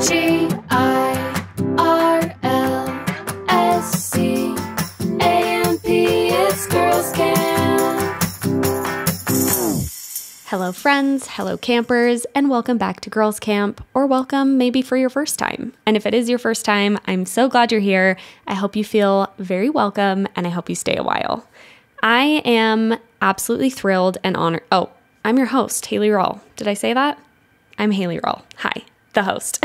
G I R L S C A M P. It's Girls Camp. Hello, friends. Hello, campers, and welcome back to Girls Camp, or welcome maybe for your first time. And if it is your first time, I'm so glad you're here. I hope you feel very welcome, and I hope you stay a while. I am absolutely thrilled and honored. Oh, I'm your host, Hayley Rawle. Did I say that? I'm Hayley Rawle. Hi, the host.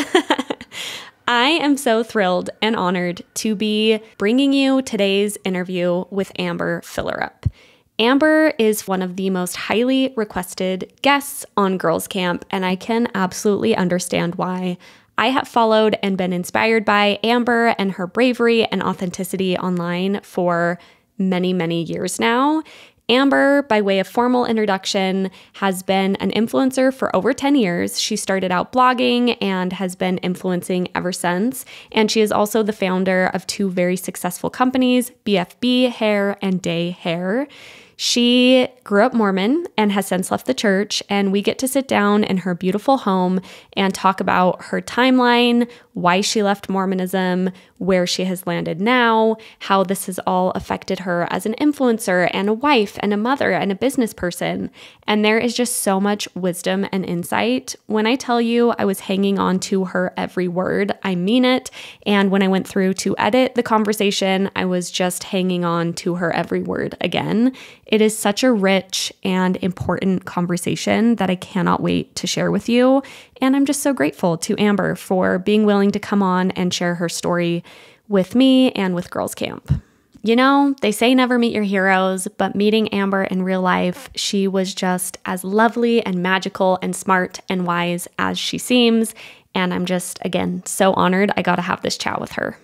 I am so thrilled and honored to be bringing you today's interview with Amber Fillerup. Amber is one of the most highly requested guests on Girls Camp, and I can absolutely understand why. I have followed and been inspired by Amber and her bravery and authenticity online for many, many years now. Amber, by way of formal introduction, has been an influencer for over 10 years. She started out blogging and has been influencing ever since. And she is also the founder of two very successful companies, BFB Hair and Dae Hair. She grew up Mormon and has since left the church, and we get to sit down in her beautiful home and talk about her timeline, why she left Mormonism, where she has landed now, how this has all affected her as an influencer and a wife and a mother and a business person. And there is just so much wisdom and insight. When I tell you I was hanging on to her every word, I mean it. And when I went through to edit the conversation, I was just hanging on to her every word again. It is such a rich and important conversation that I cannot wait to share with you. And I'm just so grateful to Amber for being willing to come on and share her story with me and with Girls Camp. You know, they say never meet your heroes, but meeting Amber in real life, she was just as lovely and magical and smart and wise as she seems. And I'm just, again, so honored I got to have this chat with her.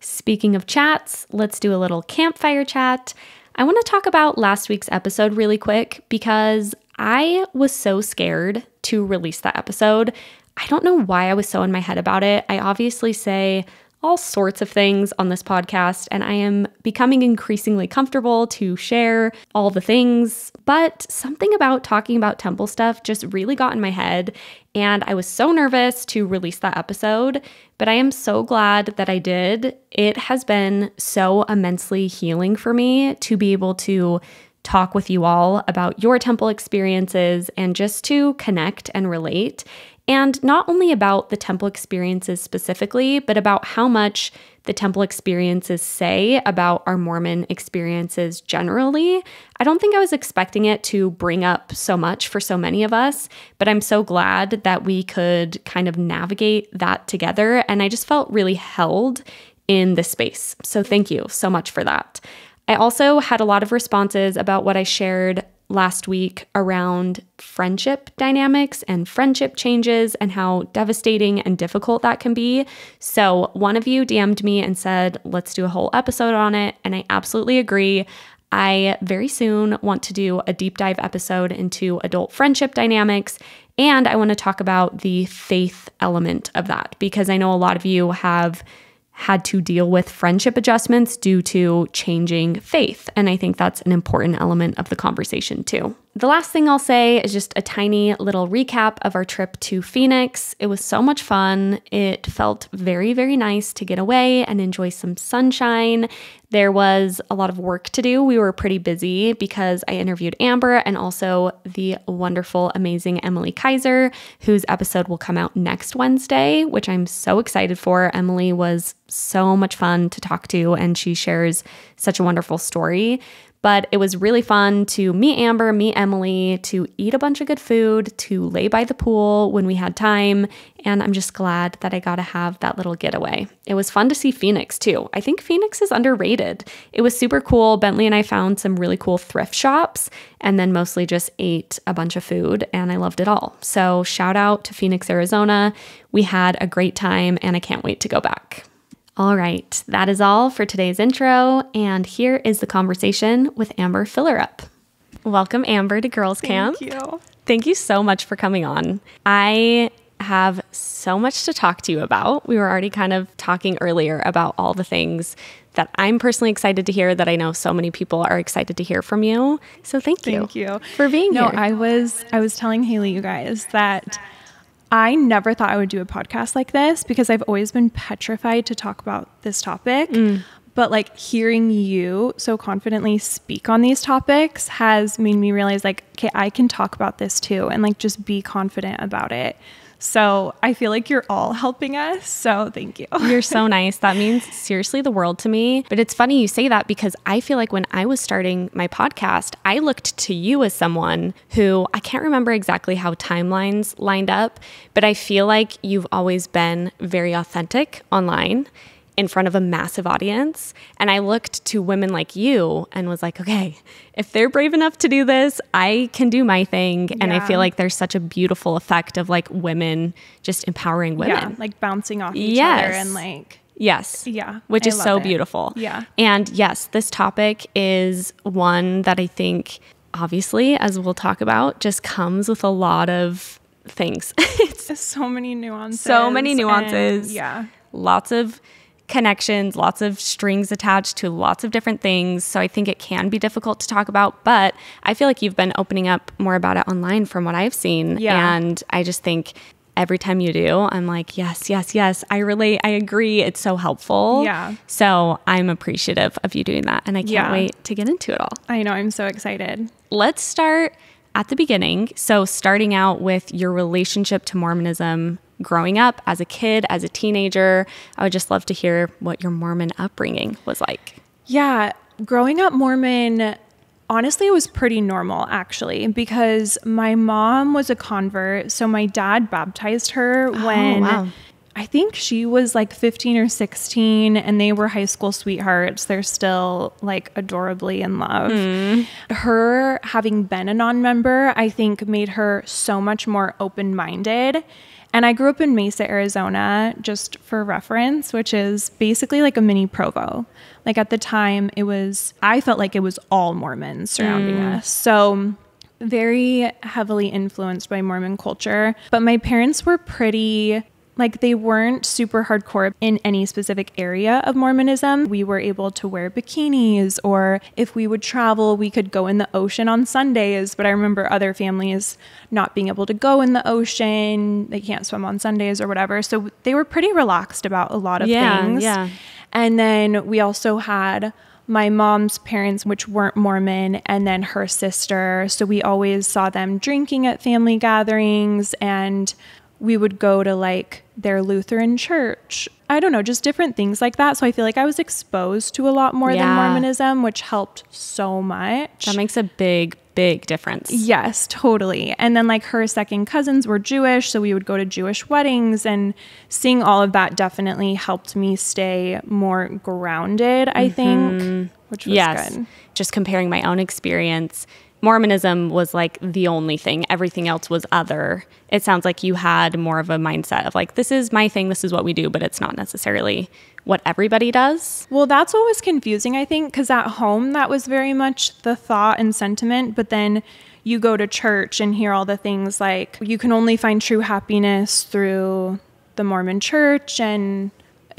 Speaking of chats, let's do a little campfire chat. I want to talk about last week's episode really quick because I was so scared to release that episode. I don't know why I was so in my head about it. I obviously say all sorts of things on this podcast, and I am becoming increasingly comfortable to share all the things. But something about talking about temple stuff just really got in my head, and I was so nervous to release that episode. But I am so glad that I did. It has been so immensely healing for me to be able to talk with you all about your temple experiences and just to connect and relate. And not only about the temple experiences specifically, but about how much the temple experiences say about our Mormon experiences generally. I don't think I was expecting it to bring up so much for so many of us, but I'm so glad that we could kind of navigate that together. And I just felt really held in the space. So thank you so much for that. I also had a lot of responses about what I shared last week around friendship dynamics and friendship changes and how devastating and difficult that can be. So, one of you DM'd me and said, let's do a whole episode on it. And I absolutely agree. I very soon want to do a deep dive episode into adult friendship dynamics. And I want to talk about the faith element of that because I know a lot of you have had to deal with friendship adjustments due to changing faith. And I think that's an important element of the conversation, too. The last thing I'll say is just a tiny little recap of our trip to Phoenix. It was so much fun. It felt very, very nice to get away and enjoy some sunshine. There was a lot of work to do. We were pretty busy because I interviewed Amber and also the wonderful, amazing Emily Kaiser, whose episode will come out next Wednesday, which I'm so excited for. Emily was so much fun to talk to, and she shares such a wonderful story. But it was really fun to meet Amber, meet Emily, to eat a bunch of good food, to lay by the pool when we had time. And I'm just glad that I got to have that little getaway. It was fun to see Phoenix too. I think Phoenix is underrated. It was super cool. Bentley and I found some really cool thrift shops and then mostly just ate a bunch of food and I loved it all. So shout out to Phoenix, Arizona. We had a great time and I can't wait to go back. All right, that is all for today's intro, and here is the conversation with Amber Fillerup. Welcome, Amber, to Girls Camp. Thank you. Thank you so much for coming on. I have so much to talk to you about. We were already kind of talking earlier about all the things that I'm personally excited to hear that I know so many people are excited to hear from you. So thank you. Thank you for being no, here. I was I was telling Hayley you guys that I never thought I would do a podcast like this because I've always been petrified to talk about this topic. Mm. But like hearing you so confidently speak on these topics has made me realize like, okay, I can talk about this too and like just be confident about it. So I feel like you're all helping us. So thank you. You're so nice. That means seriously the world to me. But it's funny you say that because I feel like when I was starting my podcast, I looked to you as someone who I can't remember exactly how timelines lined up, but I feel like you've always been very authentic online in front of a massive audience. And I looked to women like you and was like, okay, if they're brave enough to do this, I can do my thing. And I feel like there's such a beautiful effect of like women just empowering women. Yeah, like bouncing off each Yes. other and like Yes. Yeah, Which I is so it. beautiful. Yeah. And yes, this topic is one that I think, obviously, as we'll talk about, just comes with a lot of things. it's so many nuances. so many nuances. yeah. Lots of connections, lots of strings attached to lots of different things. So I think it can be difficult to talk about, but I feel like you've been opening up more about it online from what I've seen. Yeah. And I just think every time you do, I'm like, yes, yes, yes, I relate. I agree. It's so helpful. Yeah. So I'm appreciative of you doing that. And I can't Yeah. wait to get into it all I know. I'm so excited. let's start at the beginning. So, starting out with your relationship to Mormonism growing up as a kid, as a teenager. I would just love to hear what your Mormon upbringing was like. Yeah, growing up Mormon, honestly, it was pretty normal actually because my mom was a convert. So my dad baptized her oh, when wow. I think she was like 15 or 16 and they were high school sweethearts. They're still like adorably in love. Hmm. Her having been a non member, I think made her so much more open minded. And I grew up in Mesa, Arizona, just for reference, which is basically like a mini Provo. Like at the time, it was, I felt like it was all Mormons surrounding mm. us. So, very heavily influenced by Mormon culture. But my parents were pretty, like, they weren't super hardcore in any specific area of Mormonism. We were able to wear bikinis, or if we would travel, we could go in the ocean on Sundays. But I remember other families not being able to go in the ocean, they can't swim on Sundays or whatever. So they were pretty relaxed about a lot of Yeah, things. yeah. And then we also had my mom's parents, which weren't Mormon, and then her sister. So we always saw them drinking at family gatherings, and we would go to like their Lutheran church. I don't know, just different things like that. So I feel like I was exposed to a lot more than Mormonism, which helped so much. That makes a big, big difference. Yes, totally. And then like her second cousins were Jewish, so we would go to Jewish weddings and seeing all of that definitely helped me stay more grounded, I mm-hmm. think, which was yes. good. Just comparing my own experience, Mormonism was like the only thing, everything else was other. It sounds like you had more of a mindset of like, this is my thing, this is what we do, but it's not necessarily what everybody does. Well, that's what was confusing, I think, because at home that was very much the thought and sentiment, but then you go to church and hear all the things like you can only find true happiness through the Mormon church and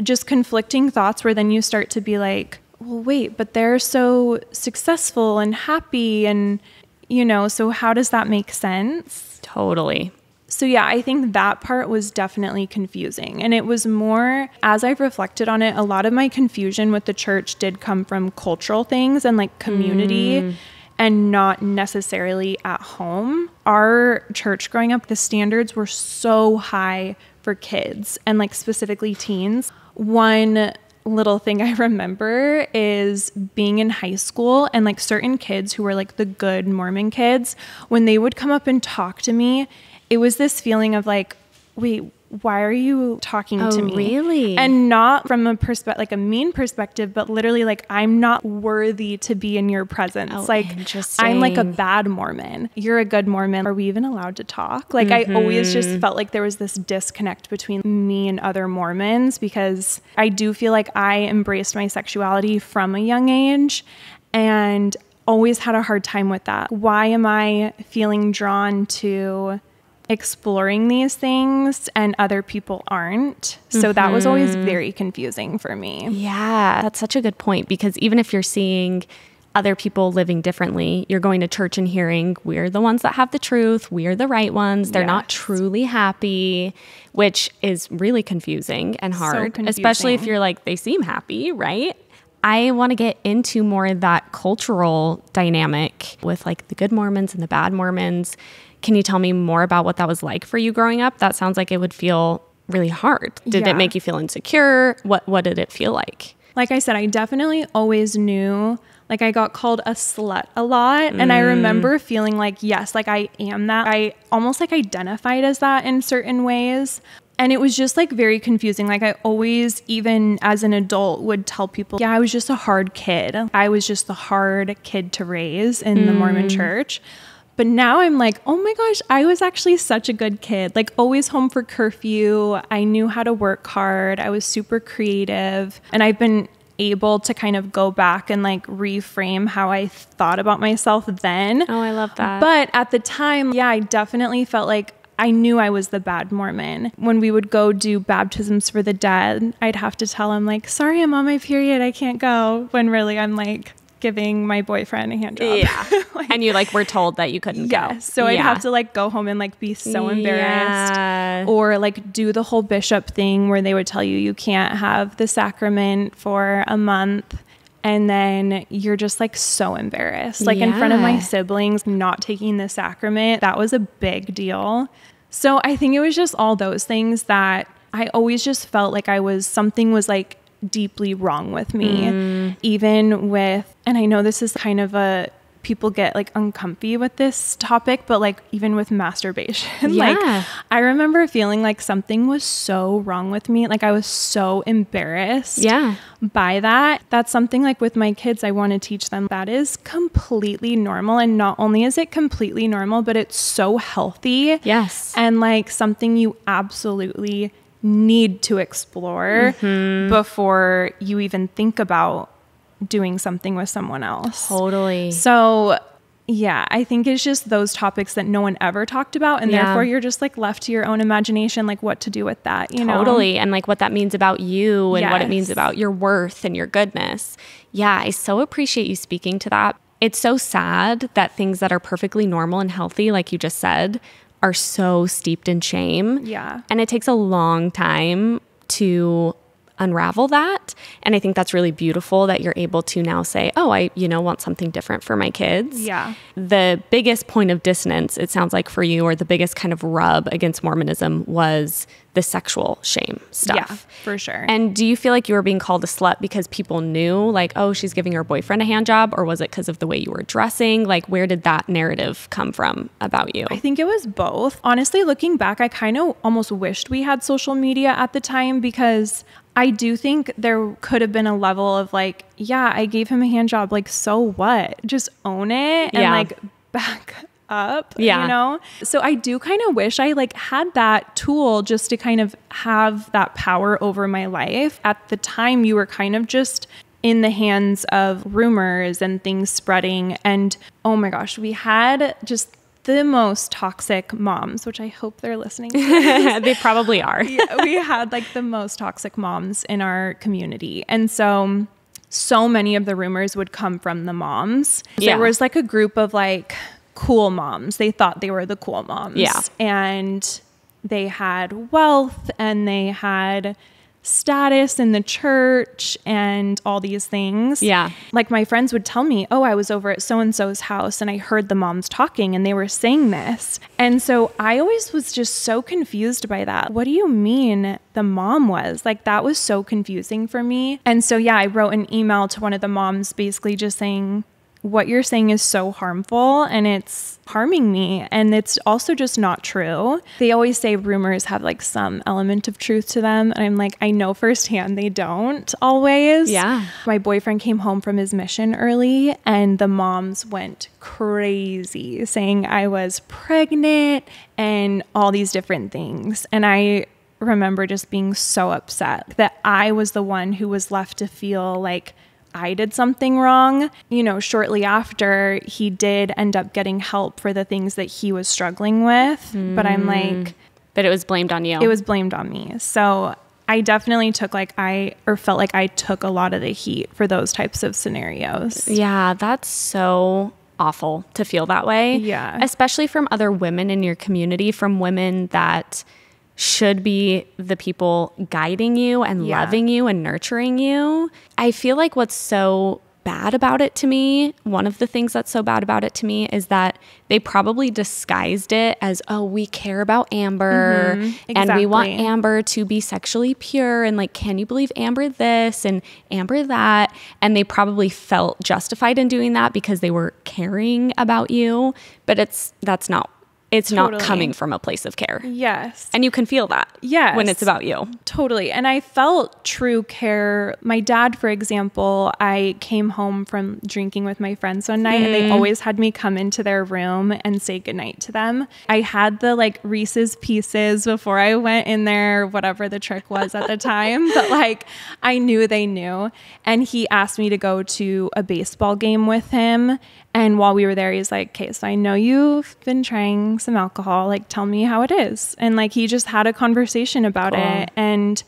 just conflicting thoughts where then you start to be like, well, wait, but they're so successful and happy and you know, so how does that make sense? Totally. So, yeah, I think that part was definitely confusing. And it was more, as I've reflected on it, a lot of my confusion with the church did come from cultural things and like community mm. and not necessarily at home. Our church growing up, the standards were so high for kids and like specifically teens. One little thing I remember is being in high school and like certain kids who were like the good Mormon kids, when they would come up and talk to me, it was this feeling of like, wait, why are you talking Oh, to me? really? And not from a perspective, like a mean perspective, but literally like, I'm not worthy to be in your presence. Oh, like, I'm like a bad Mormon. You're a good Mormon. Are we even allowed to talk? Like, I always Mm-hmm. just felt like there was this disconnect between me and other Mormons because I do feel like I embraced my sexuality from a young age and always had a hard time with that. Why am I feeling drawn to exploring these things and other people aren't? So that was always Mm-hmm. very confusing for me. Yeah, that's such a good point because even if you're seeing other people living differently. You're going to church and hearing, we're the ones that have the truth, we're the right ones. They're not truly happy, which is really confusing and hard, especially if you're like, they seem happy, right? I want to get into more of that cultural dynamic with like the good Mormons and the bad Mormons. Can you tell me more about what that was like for you growing up? That sounds like it would feel really hard. Did Yeah. it make you feel insecure? What what did it feel like? Like I said, I definitely always knew like I got called a slut a lot. And I remember mm. feeling like, yes, like I am that. I almost like identified as that in certain ways. And it was just like very confusing. Like I always, even as an adult, would tell people, yeah, I was just a hard kid. I was just the hard kid to raise in the Mormon mm. church. But now I'm like, oh my gosh, I was actually such a good kid. Like, always home for curfew. I knew how to work hard. I was super creative. And I've been able to kind of go back and like reframe how I thought about myself then. Oh, I love that. But at the time, yeah, I definitely felt like I knew I was the bad Mormon. When we would go do baptisms for the dead, I'd have to tell him, like, sorry, I'm on my period. I can't go. When really I'm like giving my boyfriend a hand job. Yeah. Like- and you like were told that you couldn't go. Yes. So I'd have to like go home and like be so embarrassed. Yeah. Or like do the whole bishop thing where they would tell you you can't have the sacrament for a month. And then you're just like so embarrassed. Like in front of my siblings, not taking the sacrament, that was a big deal. So I think it was just all those things that I always just felt like I was, something was like deeply wrong with me. Mm. Even with, and I know this is kind of a, people get like uncomfy with this topic, but like even with masturbation, like I remember feeling like something was so wrong with me. Like I was so embarrassed Yeah. by that. That's something like with my kids, I want to teach them that is completely normal. And not only is it completely normal, but it's so healthy. Yes. And like something you absolutely need to explore Mm-hmm. before you even think about doing something with someone else. Totally. So, yeah, I think it's just those topics that no one ever talked about. And Yeah. therefore, you're just like left to your own imagination, like what to do with that, you know? Totally. And like what that means about you and what it means about your worth and your goodness. Yeah, I so appreciate you speaking to that. It's so sad that things that are perfectly normal and healthy, like you just said, are so steeped in shame. Yeah. And it takes a long time to unravel that. And I think that's really beautiful that you're able to now say, oh, I, you know, want something different for my kids. Yeah. The biggest point of dissonance, it sounds like for you, or the biggest kind of rub against Mormonism was the sexual shame stuff. Yeah, for sure. And do you feel like you were being called a slut because people knew, like, oh, she's giving her boyfriend a hand job? Or was it because of the way you were dressing? Like, where did that narrative come from about you? I think it was both. Honestly, looking back, I kind of almost wished we had social media at the time because I do think there could have been a level of like, yeah, I gave him a hand job. Like, so what? Just own it and Yeah. like back up. Yeah. You know? So I do kind of wish I like had that tool just to kind of have that power over my life. At the time, you were kind of just in the hands of rumors and things spreading. And oh my gosh, we had just the most toxic moms, which I hope they're listening to. they probably are. Yeah, we had like the most toxic moms in our community. And so so many of the rumors would come from the moms. Yeah. There was like a group of like cool moms. They thought they were the cool moms. Yeah. And they had wealth and they had status in the church and all these things. Yeah. Like my friends would tell me, "Oh, I was over at so and so's house and I heard the moms talking and they were saying this." And so I always was just so confused by that. What do you mean the mom was? Like that was so confusing for me. And so yeah, I wrote an email to one of the moms basically just saying what you're saying is so harmful and it's harming me and it's also just not true. They always say rumors have like some element of truth to them and I'm like I know firsthand they don't always. Yeah. My boyfriend came home from his mission early and the moms went crazy saying I was pregnant and all these different things and I remember just being so upset that I was the one who was left to feel like I did something wrong. You know, shortly after, he did end up getting help for the things that he was struggling with. But I'm mm. like, But it was blamed on you. it was blamed on me. So I definitely took like I or felt like I took a lot of the heat for those types of scenarios. Yeah, that's so awful to feel that way. Yeah. Especially from other women in your community, from women that should be the people guiding you and Yeah. loving you and nurturing you. I feel like what's so bad about it to me, one of the things that's so bad about it to me is that they probably disguised it as, oh, we care about Amber mm-hmm. and we want. Amber to be sexually pure and like, can you believe Amber this and Amber that? And they probably felt justified in doing that because they were caring about you. But it's that's not it's not coming from a place of care. Yes. And you can feel that. Yes. When it's about you. Totally. And I felt true care. My dad, for example, I came home from drinking with my friends one night and they mm. always had me come into their room and say goodnight to them. I had the like Reese's pieces before I went in there, whatever the trick was at the time, but like I knew they knew. And he asked me to go to a baseball game with him. And while we were there, he's like, okay, so I know you've been trying some alcohol. Like, tell me how it is. And like, he just had a conversation about it. And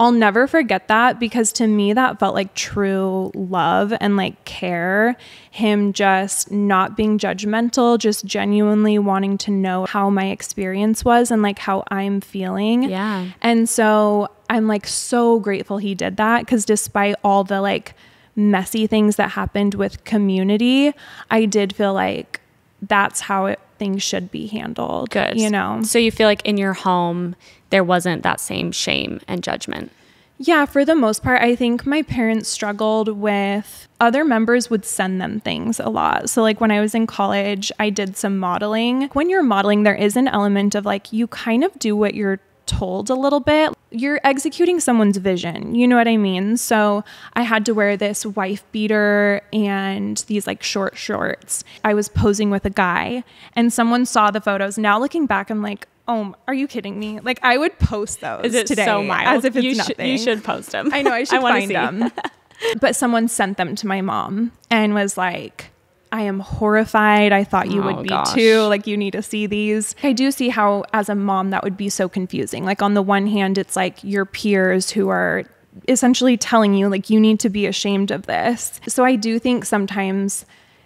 I'll never forget that because to me, that felt like true love and like care. Him just not being judgmental, just genuinely wanting to know how my experience was and like how I'm feeling. Yeah. And so I'm like so grateful he did that because despite all the like messy things that happened with community, I did feel like that's how it, things should be handled. Good. You know? So you feel like in your home there wasn't that same shame and judgment. Yeah, for the most part, I think my parents struggled with other members would send them things a lot. So, like when I was in college, I did some modeling. When you're modeling, there is an element of like you kind of do what you're told a little bit. You're executing someone's vision. You know what I mean? So, I had to wear this wife beater and these like short shorts. I was posing with a guy, and someone saw the photos. Now, looking back, I'm like, Oh, are you kidding me? Like I would post those Is it today so mild? as if it's you nothing. Should, you should post them. I know I should wanna find see. them. but someone sent them to my mom and was like, I am horrified. I thought you Oh, would be gosh. too. Like, you need to see these. I do see how, as a mom, that would be so confusing. Like, on the one hand, it's like your peers who are essentially telling you, like, you need to be ashamed of this. So, I do think sometimes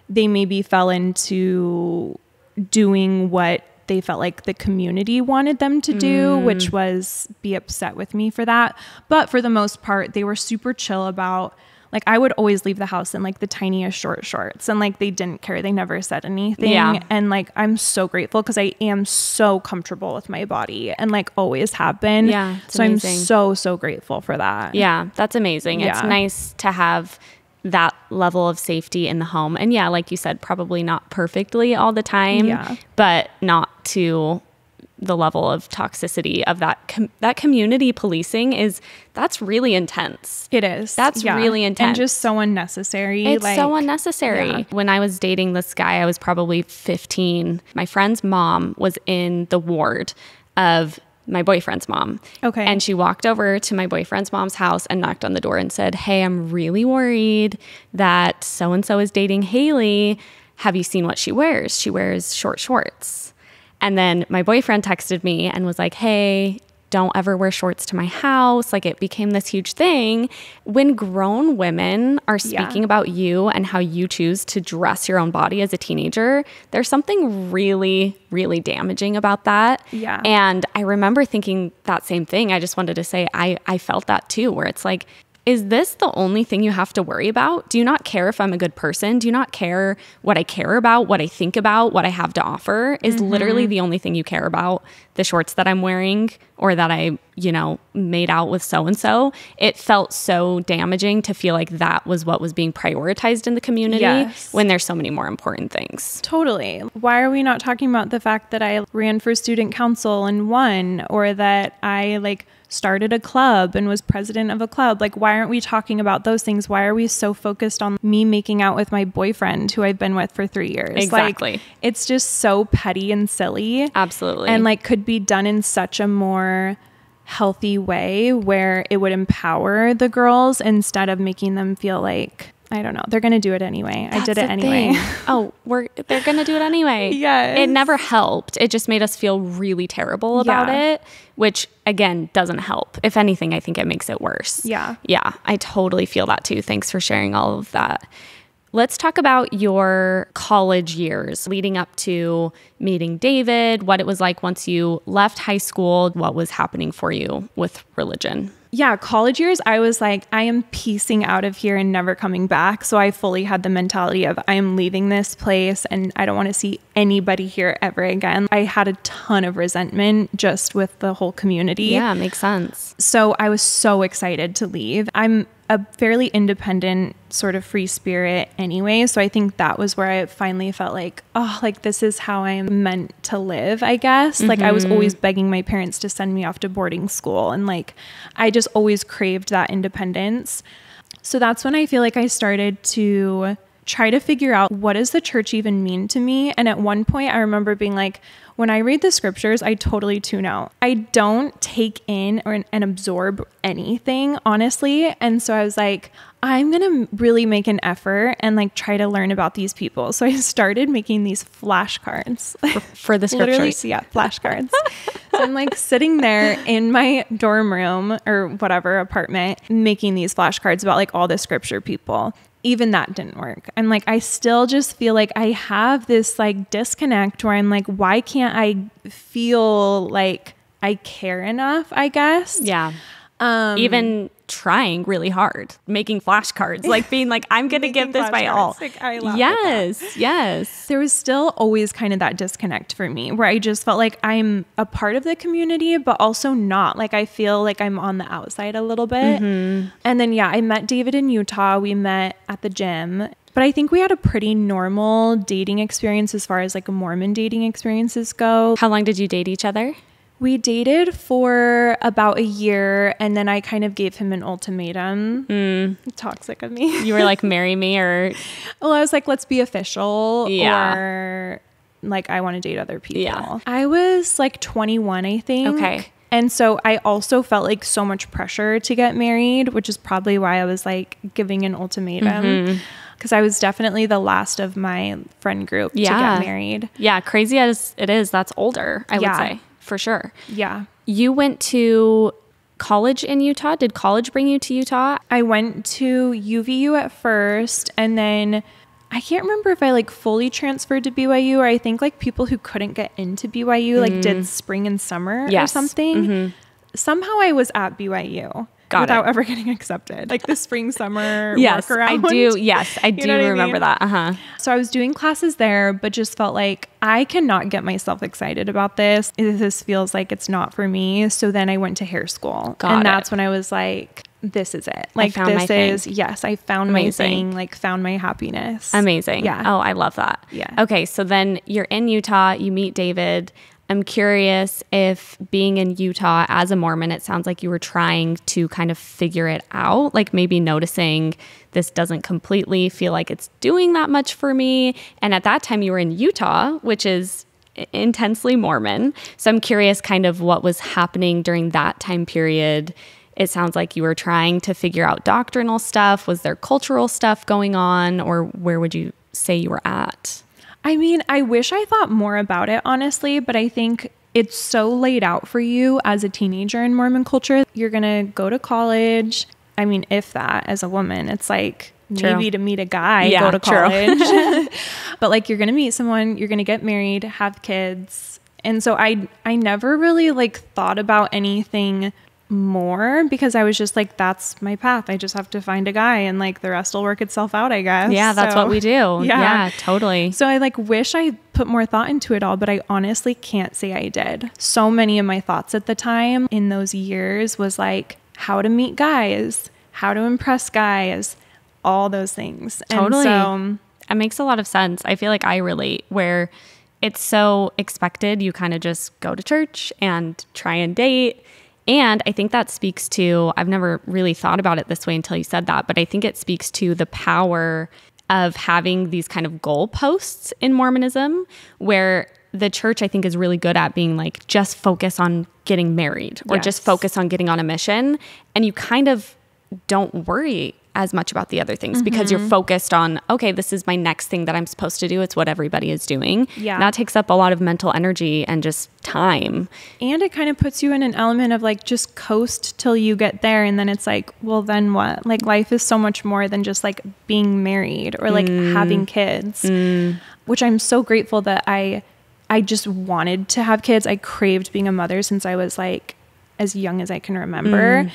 they maybe fell into doing what they felt like the community wanted them to do, which mm. was be upset with me for that. But for the most part, they were super chill about like I would always leave the house in like the tiniest short shorts and like they didn't care. They never said anything. Yeah. And like I'm so grateful because I am so comfortable with my body and like always have been. Yeah, So amazing. I'm so, so grateful for that. Yeah, that's amazing. It's nice to have that level of safety in the home. And yeah, like you said, probably not perfectly all the time, Yeah. but not to the level of toxicity of that com- that community policing is that's really intense. It is. That's really intense. And just so unnecessary. It's so unnecessary. yeah. When I was dating this guy, I was probably 15. My friend's mom was in the ward of my boyfriend's mom. Okay. And she walked over to my boyfriend's mom's house and knocked on the door and said, Hey, I'm really worried that so and so is dating Hayley. Have you seen what she wears? She wears short shorts. And then my boyfriend texted me and was like, Hey, don't ever wear shorts to my house. Like it became this huge thing. When grown women are Yeah. speaking about you and how you choose to dress your own body as a teenager, there's something really, really damaging about that. Yeah. And I remember thinking that same thing. I just wanted to say I, I felt that too, where it's like, is this the only thing you have to worry about? Do you not care if I'm a good person? Do you not care what I care about, what I think about, what I have to offer? Is mm-hmm. literally the only thing you care about the shorts that I'm wearing or that I, you know, made out with so and so? It felt so damaging to feel like that was what was being prioritized in the community Yes. when there's so many more important things. Totally. Why are we not talking about the fact that I ran for student council and won, or that I like started a club and was president of a club? Like, why aren't we talking about those things? Why are we so focused on me making out with my boyfriend who I've been with for three years? Exactly. Like, it's just so petty and silly. Absolutely. And like could be done in such a more healthy way where it would empower the girls instead of making them feel like I don't know. They're going to do it anyway. I did it anyway. thing. oh, we're they're gonna do it anyway. Yes. It never helped. It just made us feel really terrible about Yeah. it, which again doesn't help. If anything, I think it makes it worse. Yeah. Yeah. I totally feel that too. Thanks for sharing all of that. Let's talk about your college years leading up to meeting David, what it was like once you left high school, what was happening for you with religion. Yeah, college years, I was like, I am piecing out of here and never coming back. So I fully had the mentality of I am leaving this place and I don't want to see anybody here ever again. I had a ton of resentment just with the whole community. Yeah, makes sense. So I was so excited to leave. I'm a fairly independent sort of free spirit anyway. So I think that was where I finally felt like, oh, like this is how I'm meant to live, I guess. Like I was mm-hmm. always begging my parents to send me off to boarding school. And like I just always craved that independence. So that's when I feel like I started to try to figure out what does the church even mean to me. And at one point I remember being like, when I read the scriptures, I totally tune out. I don't take in or and absorb anything, honestly. And so I was like, I'm going to really make an effort and like try to learn about these people. So I started making these flashcards. For the scriptures. Literally, scriptures. yeah, flashcards. so I'm like sitting there in my dorm room or whatever apartment making these flashcards about like all the scripture people. Even that didn't work. I'm like, I still just feel like I have this like disconnect where I'm like, why can't I feel like I care enough, I guess? Yeah. Um, Even trying really hard, making flashcards, like being like, I'm going to give this my all. Like, I laugh at that. yes. Yes. there was still always kind of that disconnect for me where I just felt like I'm a part of the community, but also not. Like I feel like I'm on the outside a little bit. Mm-hmm. And then, yeah, I met David in Utah. We met at the gym. But I think we had a pretty normal dating experience as far as like Mormon dating experiences go. How long did you date each other? We dated for about a year and then I kind of gave him an ultimatum. Toxic of me. You were like, marry me or Well, I was like, let's be official. Yeah. Or like, I want to date other people. Yeah. I was like 21, I think. Okay. And so I also felt like so much pressure to get married, which is probably why I was like giving an ultimatum. Mm-hmm. Because I was definitely the last of my friend group Yeah. to get married. Yeah, crazy as it is, that's older, I Yeah. would say, for sure. Yeah. You went to college in Utah. Did college bring you to Utah? I went to UVU at first and then I can't remember if I like fully transferred to BYU or I think like people who couldn't get into BYU like did spring and summer or Mm. Yes. something. Somehow I was at BYU Got without it. ever getting accepted. Like the spring summer Yes, I do. Yes, I You do know what I remember mean? that. Uh huh. So I was doing classes there, but just felt like I cannot get myself excited about this. This feels like it's not for me. So then I went to hair school. Got and it. that's when I was like, this is it. Like found my this thing. is yes, I found Amazing. my thing, like found my happiness. Amazing. Yeah. Oh, I love that. Yeah. Okay, so then you're in Utah, you meet David. I'm curious if being in Utah as a Mormon, it sounds like you were trying to kind of figure it out, like maybe noticing this doesn't completely feel like it's doing that much for me. And at that time, you were in Utah, which is intensely Mormon. So I'm curious kind of what was happening during that time period. It sounds like you were trying to figure out doctrinal stuff. Was there cultural stuff going on, or where would you say you were at? I mean, I wish I thought more about it, honestly, but I think it's so laid out for you as a teenager in Mormon culture. You're going to go to college. I mean, if that, as a woman, it's like True. maybe to meet a guy, Yeah, go to college. but like you're going to meet someone, you're going to get married, have kids. And so I I never really like thought about anything more because I was just like that's my path. I just have to find a guy and like the rest will work itself out, I guess. Yeah, that's So- what we do. Yeah, totally. so I like wish I put more thought into it all, but I honestly can't say I did. So many of my thoughts at the time in those years was like how to meet guys, how to impress guys, all those things. Totally. And so It makes a lot of sense. I feel like I relate where it's so expected. You kind of just go to church and try and date. And I think that speaks to, I've never really thought about it this way until you said that, but I think it speaks to the power of having these kind of goalposts in Mormonism where the church, I think, is really good at being like, just focus on getting married or just focus on getting on a mission. And you kind of don't worry as much about the other things because Mm-hmm. you're focused on, okay, this is my next thing that I'm supposed to do. It's what everybody is doing. Yeah. That takes up a lot of mental energy and just time. And it kind of puts you in an element of like just coast till you get there. And then it's like, well, then what? Like life is so much more than just like being married or like having kids, which I'm so grateful that I, I just wanted to have kids. I craved being a mother since I was like as young as I can remember. Mm.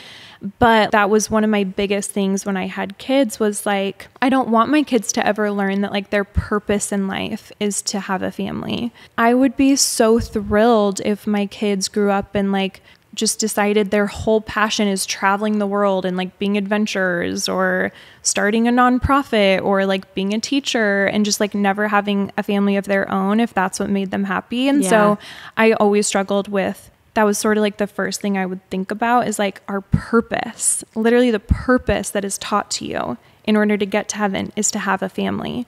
But that was one of my biggest things when I had kids was like I don't want my kids to ever learn that like their purpose in life is to have a family. I would be so thrilled if my kids grew up and like just decided their whole passion is traveling the world and like being adventurers or starting a nonprofit or like being a teacher and just like never having a family of their own if that's what made them happy. And Yeah. so I always struggled with that was sort of like the first thing I would think about is like our purpose. Literally, the purpose that is taught to you in order to get to heaven is to have a family.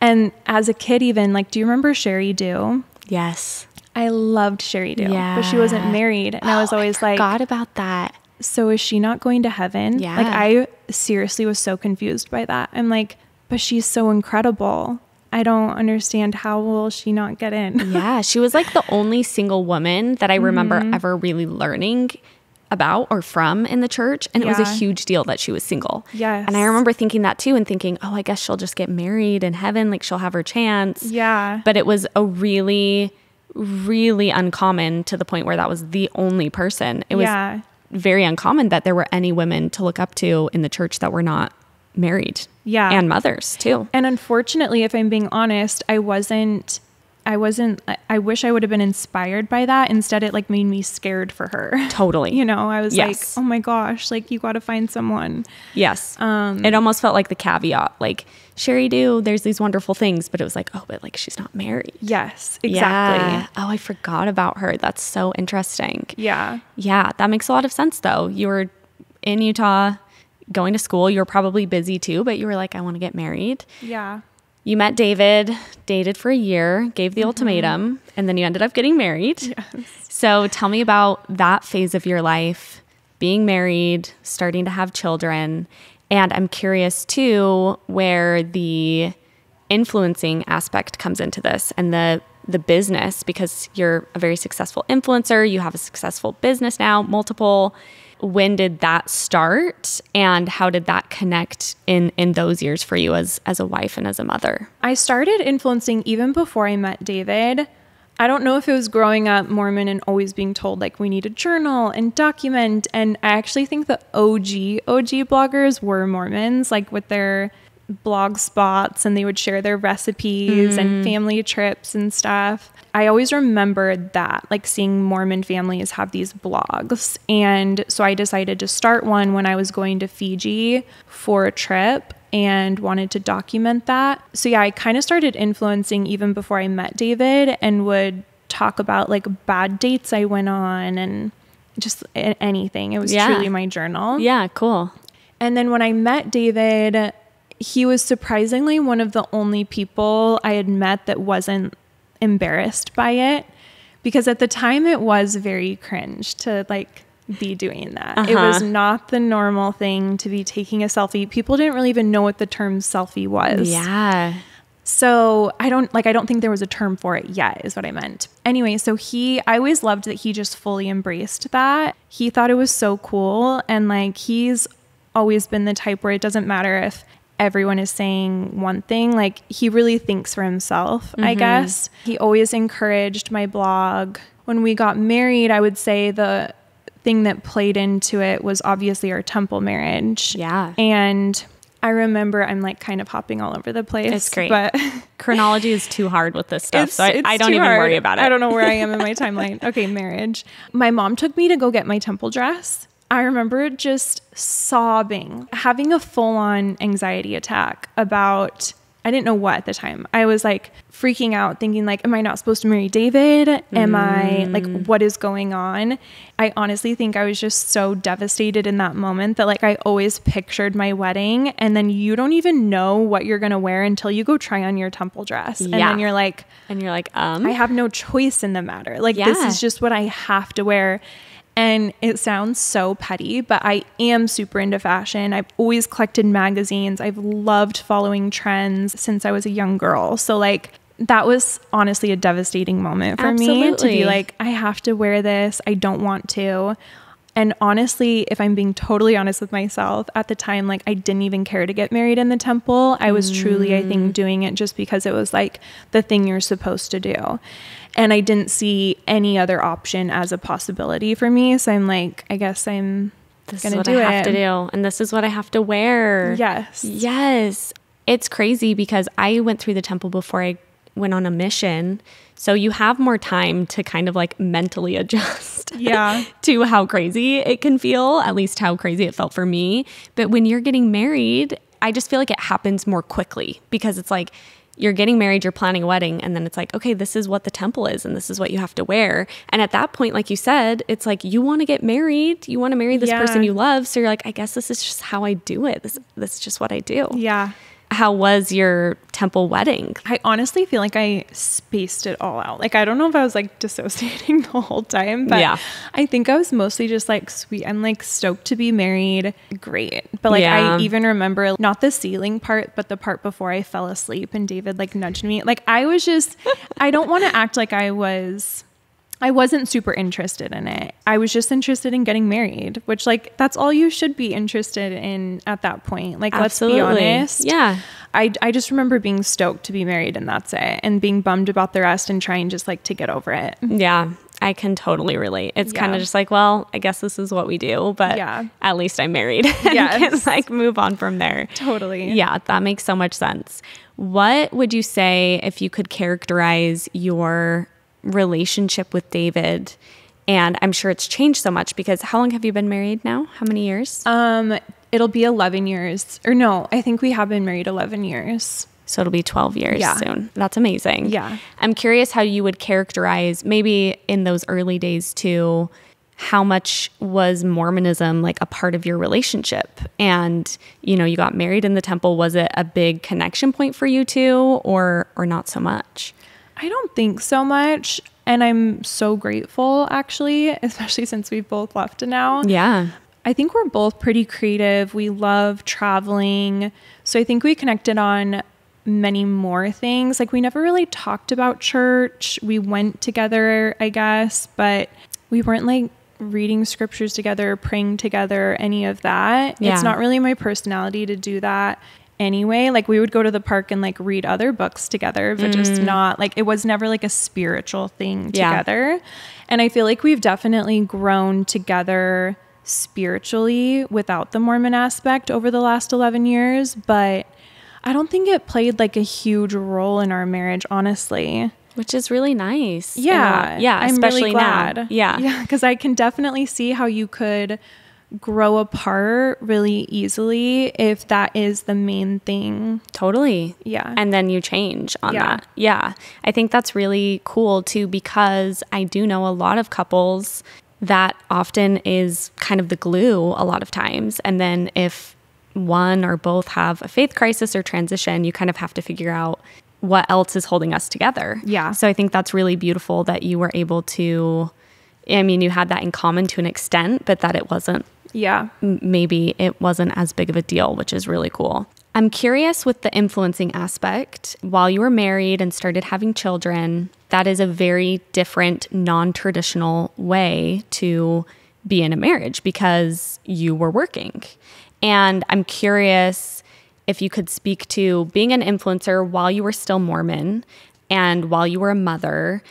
And as a kid, even like, do you remember Sheri Dew? Yes. I loved Sheri Dew, but she wasn't married. And I was oh, always like, Forgot about that. so is she not going to heaven? Yeah. Like, I seriously was so confused by that. I'm like, but she's so incredible. I don't understand how will she not get in? Yeah, she was like the only single woman that I remember Mm-hmm. ever really learning about or from in the church. And it was a huge deal that she was single. Yes. And I remember thinking that too and thinking, oh, I guess she'll just get married in heaven. Like she'll have her chance. Yeah. But it was a really, really uncommon to the point where that was the only person. It was Yeah. very uncommon that there were any women to look up to in the church that were not married. Yeah. And mothers too. And unfortunately, if I'm being honest, I wasn't I wasn't I- wish I would have been inspired by that. Instead it like made me scared for her. Totally. You know, I was Yes. like, "Oh my gosh, like you got to find someone." Yes. Um, it almost felt like the caveat, like Sheri Dew, there's these wonderful things, but it was like, oh, but like she's not married. Yes, exactly. Yeah. Oh, I forgot about her. That's so interesting. Yeah. Yeah, that makes a lot of sense though. You were in Utah going to school. You were probably busy too, but you were like, I want to get married. Yeah. You met David, dated for a year, gave Mm-hmm. the ultimatum, and then you ended up getting married. Yes. So tell me about that phase of your life, being married, starting to have children. And I'm curious too where the influencing aspect comes into this and the the business because you're a very successful influencer, you have a successful business now, multiple. When did that start and how did that connect in in those years for you as as a wife and as a mother? I started influencing even before I met David. I don't know if it was growing up Mormon and always being told like we need a journal and document. And I actually think the OG OG bloggers were Mormons, like with their blog spots and they would share their recipes and mm. family trips and stuff. I always remembered that, like seeing Mormon families have these blogs. And so I decided to start one when I was going to Fiji for a trip and wanted to document that. So yeah, I kind of started influencing even before I met David and would talk about like bad dates I went on and just anything. It was Yeah. truly my journal. Yeah, cool. And then when I met David, he was surprisingly one of the only people I had met that wasn't embarrassed by it. Because at the time it was very cringe to like be doing that. It was Uh-huh. not the normal thing to be taking a selfie. People didn't really even know what the term selfie was. Yeah. So I don't like I don't think there was a term for it yet is what I meant. Anyway, so he I always loved that he just fully embraced that. He thought it was so cool and like he's always been the type where it doesn't matter if everyone is saying one thing, like he really thinks for himself, I mm-hmm. guess. He always encouraged my blog. When we got married, I would say the thing that played into it was obviously our temple marriage. Yeah. And I remember I'm like kind of hopping all over the place. It's great. But Chronology is too hard with this stuff, so I, I don't even hard. worry about it. I don't know where I am in my timeline. Okay, marriage. My mom took me to go get my temple dress. I remember just sobbing, having a full on anxiety attack about I didn't know what at the time. I was like freaking out thinking like am I not supposed to marry David? Am I like Mm. what is going on? I honestly think I was just so devastated in that moment that like I always pictured my wedding and then you don't even know what you're going to wear until you go try on your temple dress. And then you're like And you're like, um, I have no choice in the matter. Like this is just what I have to wear. And it sounds so petty, but I am super into fashion. I've always collected magazines. I've loved following trends since I was a young girl. So, like, that was honestly a devastating moment for me to be like, I have to wear this. I don't want to. And honestly, if I'm being totally honest with myself, at the time, like I didn't even care to get married in the temple. I was truly, I Mm. think, doing it just because it was like the thing you're supposed to do. And I didn't see any other option as a possibility for me. So I'm like, I guess I'm This gonna is what do I have it. to do, and this is what I have to wear. Yes. Yes. It's crazy because I went through the temple before I went on a mission. So you have more time to kind of like mentally adjust Yeah. to how crazy it can feel, at least how crazy it felt for me. But when you're getting married, I just feel like it happens more quickly because it's like you're getting married, you're planning a wedding, and then it's like, okay, this is what the temple is and this is what you have to wear. And at that point, like you said, it's like you want to get married, you want to marry this Yeah. person you love. So you're like, I guess this is just how I do it. This this is just what I do. Yeah. How was your temple wedding? I honestly feel like I spaced it all out. Like I don't know if I was like dissociating the whole time, but Yeah. I think I was mostly just like sweet. I'm like stoked to be married. Great. But like Yeah. I even remember not the sealing part, but the part before I fell asleep and David like nudged me. Like I was just I don't want to act like I was I wasn't super interested in it. I was just interested in getting married, which like that's all you should be interested in at that point. Like let's be Absolutely. honest. Yeah. I, I just remember being stoked to be married and that's it and being bummed about the rest and trying just like to get over it Yeah, I can totally relate. It's kind of just like, well, I guess this is what we do, but Yeah. at least I'm married and can like move on from there. Totally. Yeah, that makes so much sense. What would you say if you could characterize your relationship with David? And I'm sure it's changed so much because how long have you been married now? How many years? um it'll be 11 years or no i think we have been married 11 years So it'll be 12 years Yeah. soon. That's amazing. Yeah. I'm curious how you would characterize, maybe in those early days too, how much was Mormonism like a part of your relationship? And, you know, you got married in the temple. Was it a big connection point for you two or or not so much? I don't think so much and i'm so grateful actually especially since we've both left now Yeah. I think we're both pretty creative. We love traveling. So I think we connected on many more things. Like we never really talked about church. We went together, I guess, but we weren't like reading scriptures together, praying together, any of that. Yeah. It's not really my personality to do that anyway. Like we would go to the park and like read other books together, but just mm. not like it was never like a spiritual thing Yeah. together. And I feel like we've definitely grown together spiritually without the Mormon aspect over the last 11 years, but I don't think it played like a huge role in our marriage, honestly. Which is really nice. Yeah. Yeah. I'm especially really glad. now. Yeah. Yeah. Cause I can definitely see how you could grow apart really easily if that is the main thing. Totally. Yeah. And then you change on Yeah. that. Yeah. I think that's really cool too because I do know a lot of couples that often is kind of the glue a lot of times. And then if one or both have a faith crisis or transition, you kind of have to figure out what else is holding us together. Yeah. So I think that's really beautiful that you were able to I mean, you had that in common to an extent, but that it wasn't yeah. maybe it wasn't as big of a deal, which is really cool. I'm curious with the influencing aspect. While you were married and started having children, that is a very different, non traditional way to be in a marriage because you were working. And I'm curious if you could speak to being an influencer while you were still Mormon and while you were a mother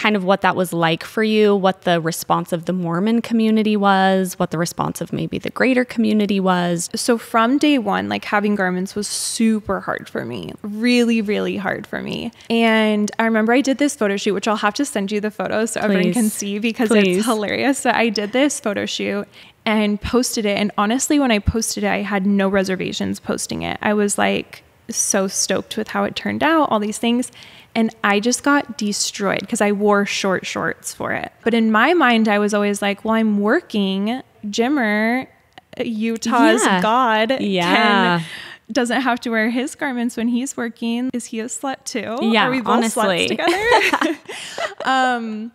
kind of what that was like for you, what the response of the Mormon community was, what the response of maybe the greater community was. So from day one, like having garments was super hard for me, really, really hard for me. And I remember I did this photo shoot, which I'll have to send you the photos so everyone can see because Please. it's hilarious. So I did this photo shoot and posted it. And honestly, when I posted it, I had no reservations posting it. I was like so stoked with how it turned out, all these things. And I just got destroyed because I wore short shorts for it. But in my mind, I was always like, well, I'm working. Jimmer, Utah's Yeah. God, Yeah. can doesn't have to wear his garments when he's working. Is he a slut too? Yeah, Are we both honestly. sluts together? um,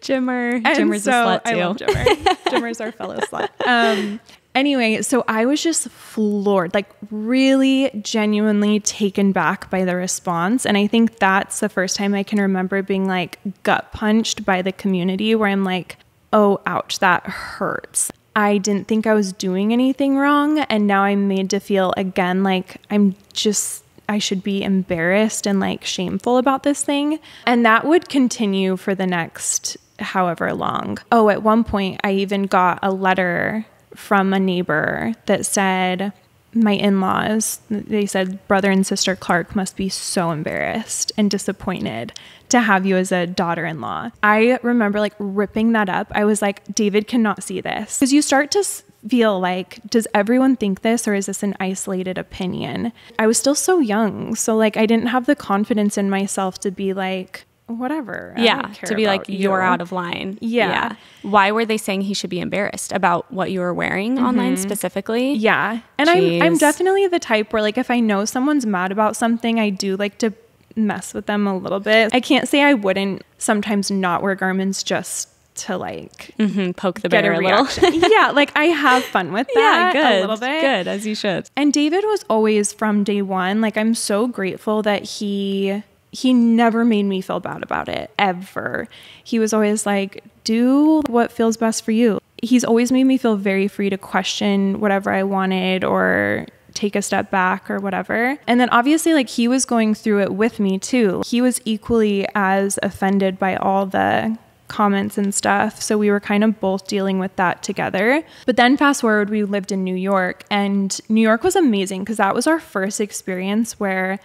Jimmer. Jimmer's so, a slut too. I love Jimmer. Jimmer's our fellow slut. Um, anyway, so I was just floored, like really genuinely taken back by the response. And I think that's the first time I can remember being like gut punched by the community where I'm like, oh, ouch, that hurts. I didn't think I was doing anything wrong. And now I'm made to feel again like I'm just I should be embarrassed and like shameful about this thing. And that would continue for the next however long. Oh, at one point, I even got a letter from a neighbor that said, my in laws, they said, brother and sister Clark must be so embarrassed and disappointed to have you as a daughter in law. I remember like ripping that up. I was like, David cannot see this. Because you start to feel like, does everyone think this or is this an isolated opinion? I was still so young. So, like, I didn't have the confidence in myself to be like, whatever. I Yeah, to be like you're you." out of line. Yeah. Why were they saying he should be embarrassed about what you were wearing online specifically? Mm-hmm. Yeah. And I'm I'm definitely the type where like if I know someone's mad about something, I do like to mess with them a little bit. I can't say I wouldn't sometimes not wear garments just to like Mhm, poke the bear a a little. yeah, like I have fun with that yeah, good. a little bit. Good as you should. And David was always from day one. Like I'm so grateful that he he never made me feel bad about it ever. He was always like, do what feels best for you. He's always made me feel very free to question whatever I wanted or take a step back or whatever. And then obviously like he was going through it with me too. He was equally as offended by all the comments and stuff. So we were kind of both dealing with that together. But then fast forward, we lived in New York, and New York was amazing because that was our first experience where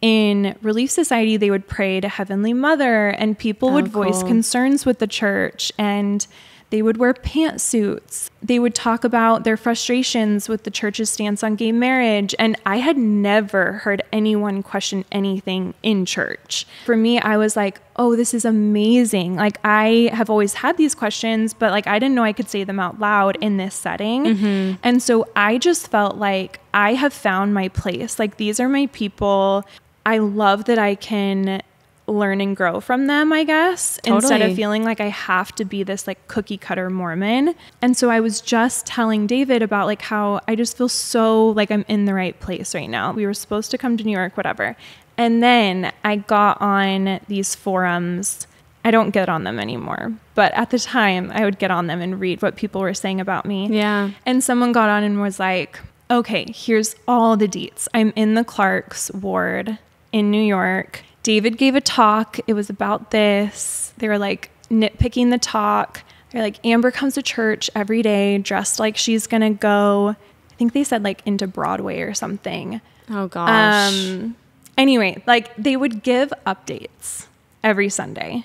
in Relief Society, they would pray to Heavenly Mother, and people would voice cool. concerns with the church, and they would wear pantsuits. They would talk about their frustrations with the church's stance on gay marriage. And I had never heard anyone question anything in church. For me, I was like, oh, this is amazing. Like, I have always had these questions, but like, I didn't know I could say them out loud in this setting. Mm-hmm. And so I just felt like I have found my place. Like, these are my people. I love that I can learn and grow from them, I guess, instead of feeling like I have to be this like cookie cutter Mormon. And so I was just telling David about like how I just feel so like I'm in the right place right now. We were supposed to come to New York, whatever. And then I got on these forums. I don't get on them anymore, but at the time I would get on them and read what people were saying about me. Yeah. And someone got on and was like, okay, here's all the deets. I'm in the Clark's ward in New York. David gave a talk. It was about this. They were like nitpicking the talk. They're like, Amber comes to church every day dressed like she's going to go, I think they said like into Broadway or something. Oh gosh. Um, anyway, like they would give updates every Sunday.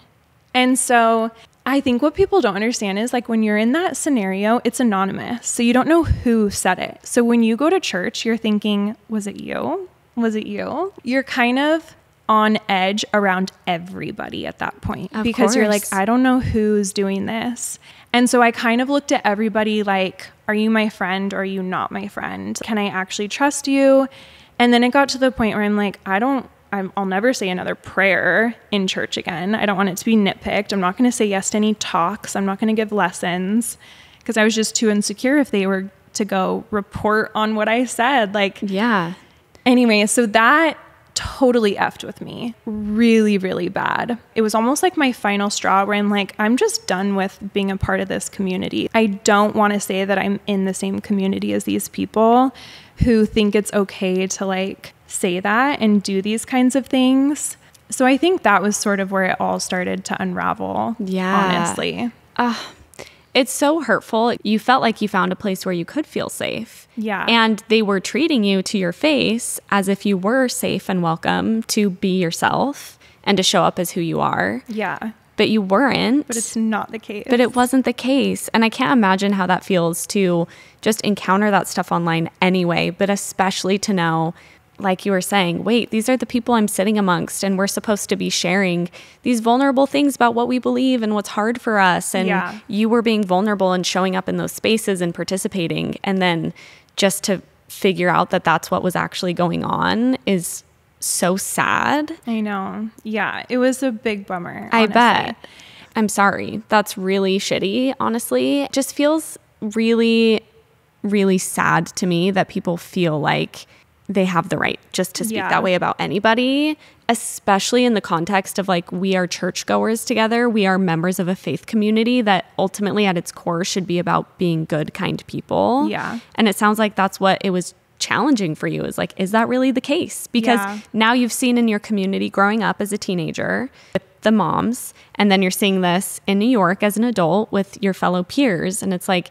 And so I think what people don't understand is like when you're in that scenario, it's anonymous. So you don't know who said it. So when you go to church, you're thinking, was it you? Was it you? You're kind of on edge around everybody at that point Of because you're like. I don't know who's doing this. And so I kind of looked at everybody like, are you my friend or are you not my friend? Can I actually trust you? And then it got to the point where I'm like, I don't, I'm, I'll never say another prayer in church again. I don't want it to be nitpicked. I'm not going to say yes to any talks. I'm not going to give lessons because I was just too insecure if they were to go report on what I said. Like, yeah. Anyway, so that totally effed with me really, really bad. It was almost like my final straw where I'm like, I'm just done with being a part of this community. I don't want to say that I'm in the same community as these people who think it's okay to like say that and do these kinds of things. So I think that was sort of where it all started to unravel. Yeah. Honestly. It's so hurtful. You felt like you found a place where you could feel safe. Yeah. And they were treating you to your face as if you were safe and welcome to be yourself and to show up as who you are. Yeah. But you weren't. But it's not the case. but it wasn't the case. And I can't imagine how that feels to just encounter that stuff online anyway, but especially to know, like you were saying, wait, these are the people I'm sitting amongst, and we're supposed to be sharing these vulnerable things about what we believe and what's hard for us. And Yeah. you were being vulnerable and showing up in those spaces and participating. And then just to figure out that that's what was actually going on is so sad. I know. Yeah, it was a big bummer. I bet. I'm sorry. That's really shitty, honestly. It just feels really, really sad to me that people feel like they have the right just to speak Yeah. that way about anybody, especially in the context of like we are churchgoers together. We are members of a faith community that ultimately at its core should be about being good, kind people. Yeah. And it sounds like that's what it was challenging for you is like, is that really the case? Because Yeah. now you've seen in your community growing up as a teenager with the moms, and then you're seeing this in New York as an adult with your fellow peers. And it's like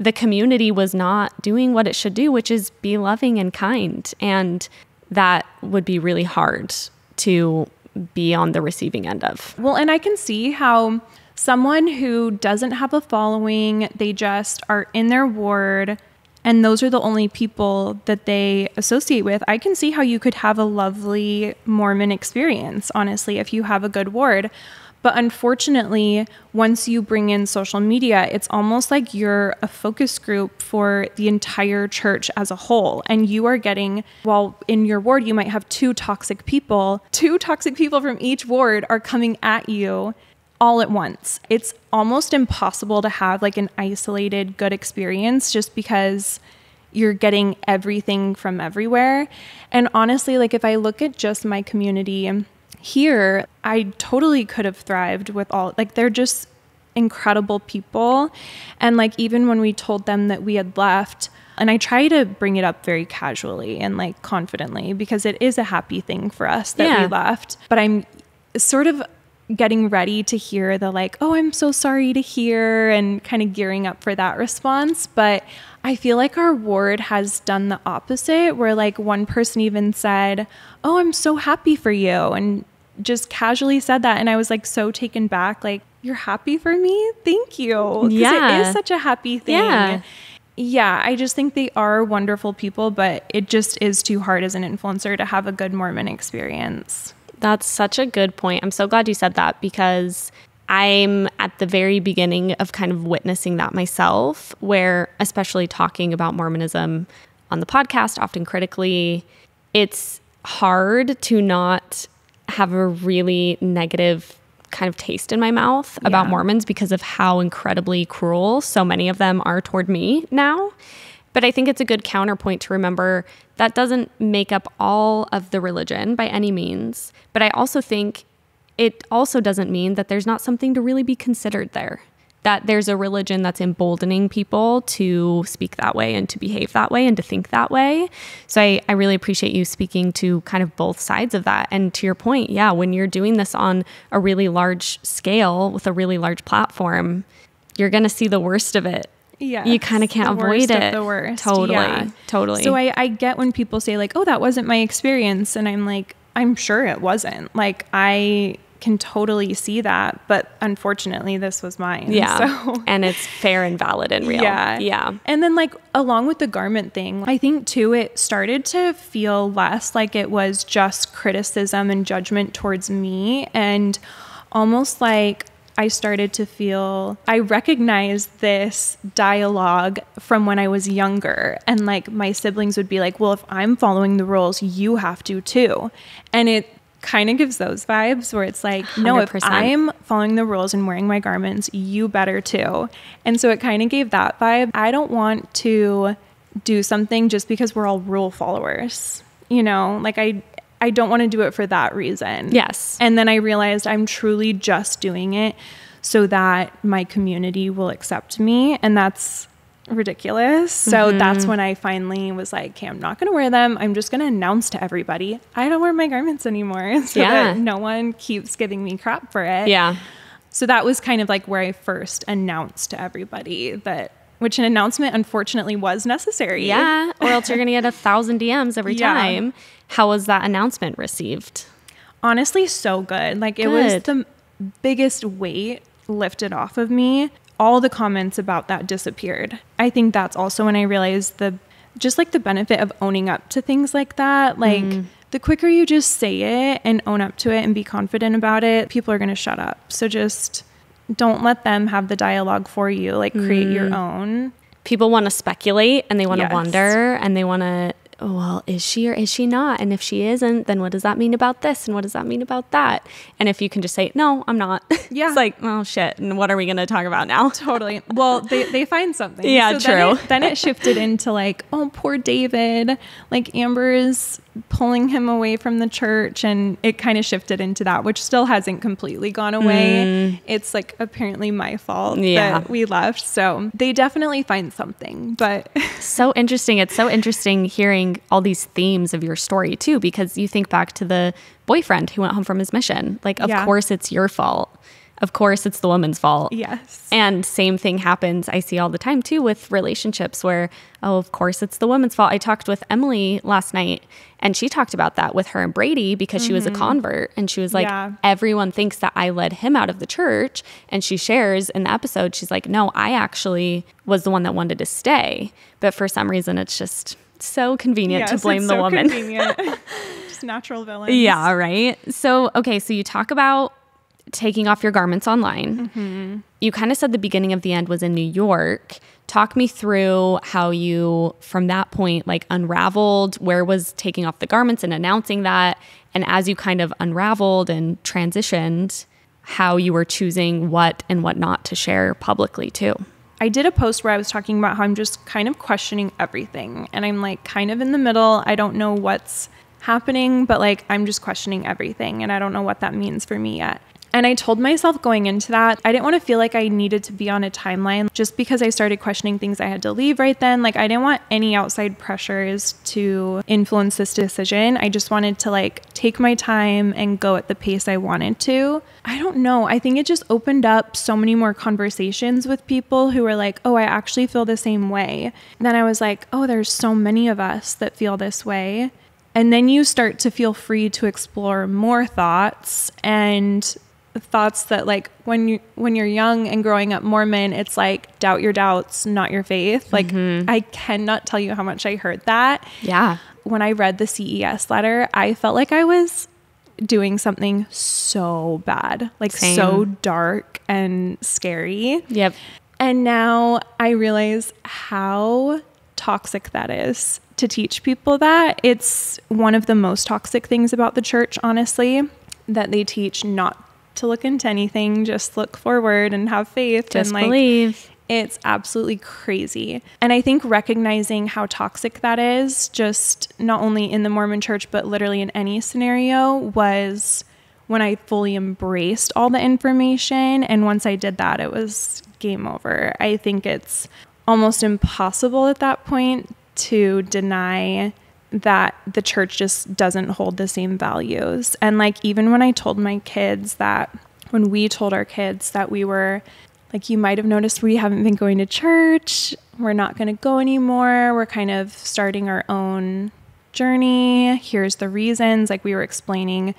the community was not doing what it should do, which is be loving and kind. And that would be really hard to be on the receiving end of. Well, and I can see how someone who doesn't have a following, they just are in their ward and those are the only people that they associate with. I can see how you could have a lovely Mormon experience, honestly, if you have a good ward. But unfortunately, once you bring in social media, it's almost like you're a focus group for the entire church as a whole. And you are getting, while in your ward, you might have two toxic people, two toxic people from each ward are coming at you all at once. It's almost impossible to have like an isolated good experience just because you're getting everything from everywhere. And honestly, like if I look at just my community here, I totally could have thrived with all like they're just incredible people. And like even when we told them that we had left, and I try to bring it up very casually and like confidently because it is a happy thing for us that Yeah. we left. But I'm sort of getting ready to hear the like, oh, I'm so sorry to hear, and kind of gearing up for that response. But I feel like our ward has done the opposite, where like one person even said, oh, I'm so happy for you, and just casually said that. And I was like so taken back, like, you're happy for me? Thank you. it Yeah. is such a happy thing. Yeah. Yeah, I just think they are wonderful people, but it just is too hard as an influencer to have a good Mormon experience. That's such a good point. I'm so glad you said that because I'm at the very beginning of kind of witnessing that myself, where, especially talking about Mormonism on the podcast, often critically, it's hard to not have a really negative kind of taste in my mouth about Mormons because of how incredibly cruel so many of them are toward me now. But I think it's a good counterpoint to remember that doesn't make up all of the religion by any means. But I also think it also doesn't mean that there's not something to really be considered there. That there's a religion that's emboldening people to speak that way and to behave that way and to think that way. So I, I really appreciate you speaking to kind of both sides of that. And to your point, yeah, when you're doing this on a really large scale with a really large platform, you're going to see the worst of it Yeah. you kind of can't avoid it. the worst. Totally. Yeah. Totally. So I, I get when people say like, "Oh, that wasn't my experience," and I'm like, "I'm sure it wasn't." Like I can totally see that, but unfortunately, this was mine. yeah. So and it's fair and valid and real. Yeah. Yeah. And then, like, along with the garment thing, I think too, it started to feel less like it was just criticism and judgment towards me, and almost like I started to feel I recognized this dialogue from when I was younger. And like, my siblings would be like, well, if I'm following the rules, you have to too. And it, kind of gives those vibes where it's like no if i'm following the rules and wearing my garments, you better too. And so it kind of gave that vibe. I don't want to do something just because we're all rule followers. You know, like I I don't want to do it for that reason. Yes. And then I realized I'm truly just doing it so that my community will accept me and that's ridiculous. So Mm-hmm. that's when I finally was like, okay, I'm not going to wear them. I'm just going to announce to everybody I don't wear my garments anymore so Yeah. that no one keeps giving me crap for it. Yeah. So that was kind of like where I first announced to everybody that, which an announcement unfortunately was necessary. Yeah. Or else you're going to get a thousand DMs every Yeah. time. How was that announcement received? Honestly, so good. Like it was the biggest weight lifted off of me. All the comments about that disappeared. I think that's also when I realized the just like the benefit of owning up to things like that. Like mm. the quicker you just say it and own up to it and be confident about it, people are going to shut up. So just don't let them have the dialogue for you. Like create your mm. own. people want to speculate and they want to Yes. wonder and they want to Oh, well is she or is she not and if she isn't then what does that mean about this and what does that mean about that and if you can just say no i'm not Yeah. it's like oh shit and what are we going to talk about now Totally. Well, they, they find something. Yeah, Then true. it, then it shifted into like, oh, poor David. Like Amber's pulling him away from the church. And it kind of shifted into that, which still hasn't completely gone away. It's like apparently my fault Mm. Yeah. that we left. So they definitely find something. But so interesting. It's so interesting hearing all these themes of your story too, because you think back to the boyfriend who went home from his mission. Like, of Yeah. course, it's your fault. Of course, it's the woman's fault. yes. And same thing happens, I see all the time too with relationships where, oh, of course, it's the woman's fault. I talked with Emily last night and she talked about that with her and Brady because she was a mm-hmm. convert. And she was like, Yeah. everyone thinks that I led him out of the church. And she shares in the episode, she's like, no, I actually was the one that wanted to stay. But for some reason, it's just so convenient to Yes, blame it's the so woman. convenient. Just natural villains. Yeah, right. So, okay, so you talk about taking off your garments online. Mm-hmm. You kind of said the beginning of the end was in New York. Talk me through how you, from that point, like unraveled. Where was taking off the garments and announcing that? And as you kind of unraveled and transitioned, how you were choosing what and what not to share publicly too. I did a post where I was talking about how I'm just kind of questioning everything. And I'm like kind of in the middle. I don't know what's happening, but like I'm just questioning everything. And I don't know what that means for me yet. And I told myself going into that, I didn't want to feel like I needed to be on a timeline just because I started questioning things I had to leave right then. Like, I didn't want any outside pressures to influence this decision. I just wanted to like take my time and go at the pace I wanted to. I don't know. I think it just opened up so many more conversations with people who were like, oh, I actually feel the same way. And then I was like, oh, there's so many of us that feel this way. And then you start to feel free to explore more thoughts and thoughts that like when you when you're young and growing up Mormon, it's like doubt your doubts, not your faith. Like mm-hmm. I cannot tell you how much I heard that. Yeah. When I read the CES letter, I felt like I was doing something so bad, like so dark and scary. Yep. And now I realize how toxic that is to teach people that. It's one of the most toxic things about the church, honestly, that they teach not to look into anything, just look forward and have faith Just and like believe. it's absolutely crazy. And I think recognizing how toxic that is, just not only in the Mormon church, but literally in any scenario, was when I fully embraced all the information. And once I did that, it was game over. I think it's almost impossible at that point to deny that the church just doesn't hold the same values. And like, even when I told my kids that, when we told our kids that we were like you might have noticed we haven't been going to church. We're not going to go anymore. We're kind of starting our own journey. Here's the reasons. Like we were explaining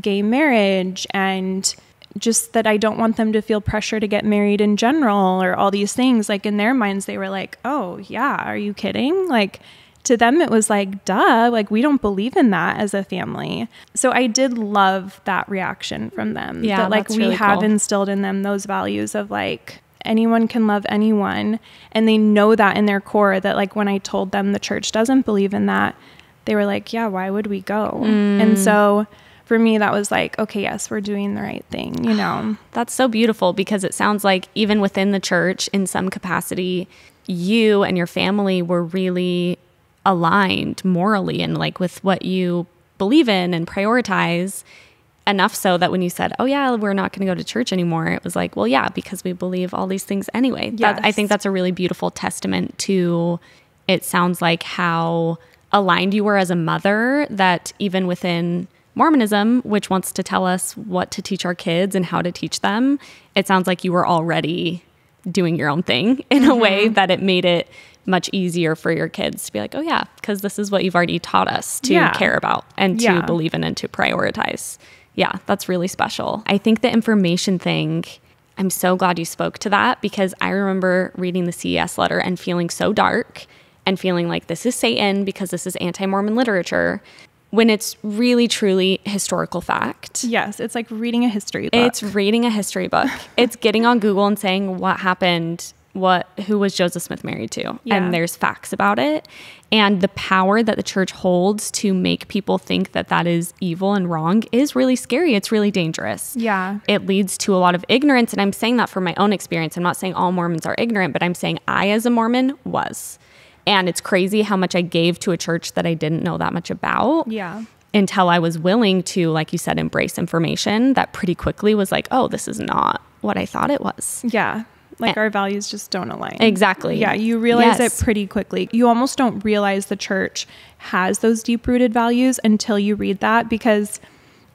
gay marriage and just that I don't want them to feel pressure to get married in general or all these things. Like in their minds, they were like, oh, yeah, are you kidding? Like, to them, it was like, duh, like we don't believe in that as a family. So I did love that reaction from them. Yeah, that like we really have cool. instilled in them those values of like anyone can love anyone. And they know that in their core that like when I told them the church doesn't believe in that, they were like, yeah, why would we go? Mm. And so for me, that was like, okay, yes, we're doing the right thing, you know? That's so beautiful because it sounds like even within the church, in some capacity, you and your family were really aligned morally and like with what you believe in and prioritize enough so that when you said, "Oh yeah, we're not going to go to church anymore," it was like, "Well, yeah, because we believe all these things anyway." That, I think that's a really beautiful testament to. It sounds like how aligned you were as a mother. That even within Mormonism, which wants to tell us what to teach our kids and how to teach them, it sounds like you were already doing your own thing in a way Mm-hmm. that it made it much easier for your kids to be like, oh, yeah, because this is what you've already taught us to Yeah. care about and to Yeah. believe in and to prioritize. Yeah, that's really special. I think the information thing, I'm so glad you spoke to that because I remember reading the CES letter and feeling so dark and feeling like this is Satan because this is anti Mormon literature when it's really, truly historical fact. Yes, it's like reading a history book. It's reading a history book. it's getting on Google and saying what happened what who was Joseph Smith married to, Yeah. and there's facts about it, and the power that the church holds to make people think that that is evil and wrong is really scary. It's really dangerous. Yeah. it leads to a lot of ignorance, and I'm saying that from my own experience. I'm not saying all Mormons are ignorant, but I'm saying I, as a Mormon, was, and it's crazy how much I gave to a church that I didn't know that much about Yeah. until I was willing to, like you said, embrace information that pretty quickly was like, oh, this is not what I thought it was. Yeah. Like Eh. our values just don't align. Exactly. Yeah, you realize Yes. it pretty quickly. You almost don't realize the church has those deep rooted values until you read that because,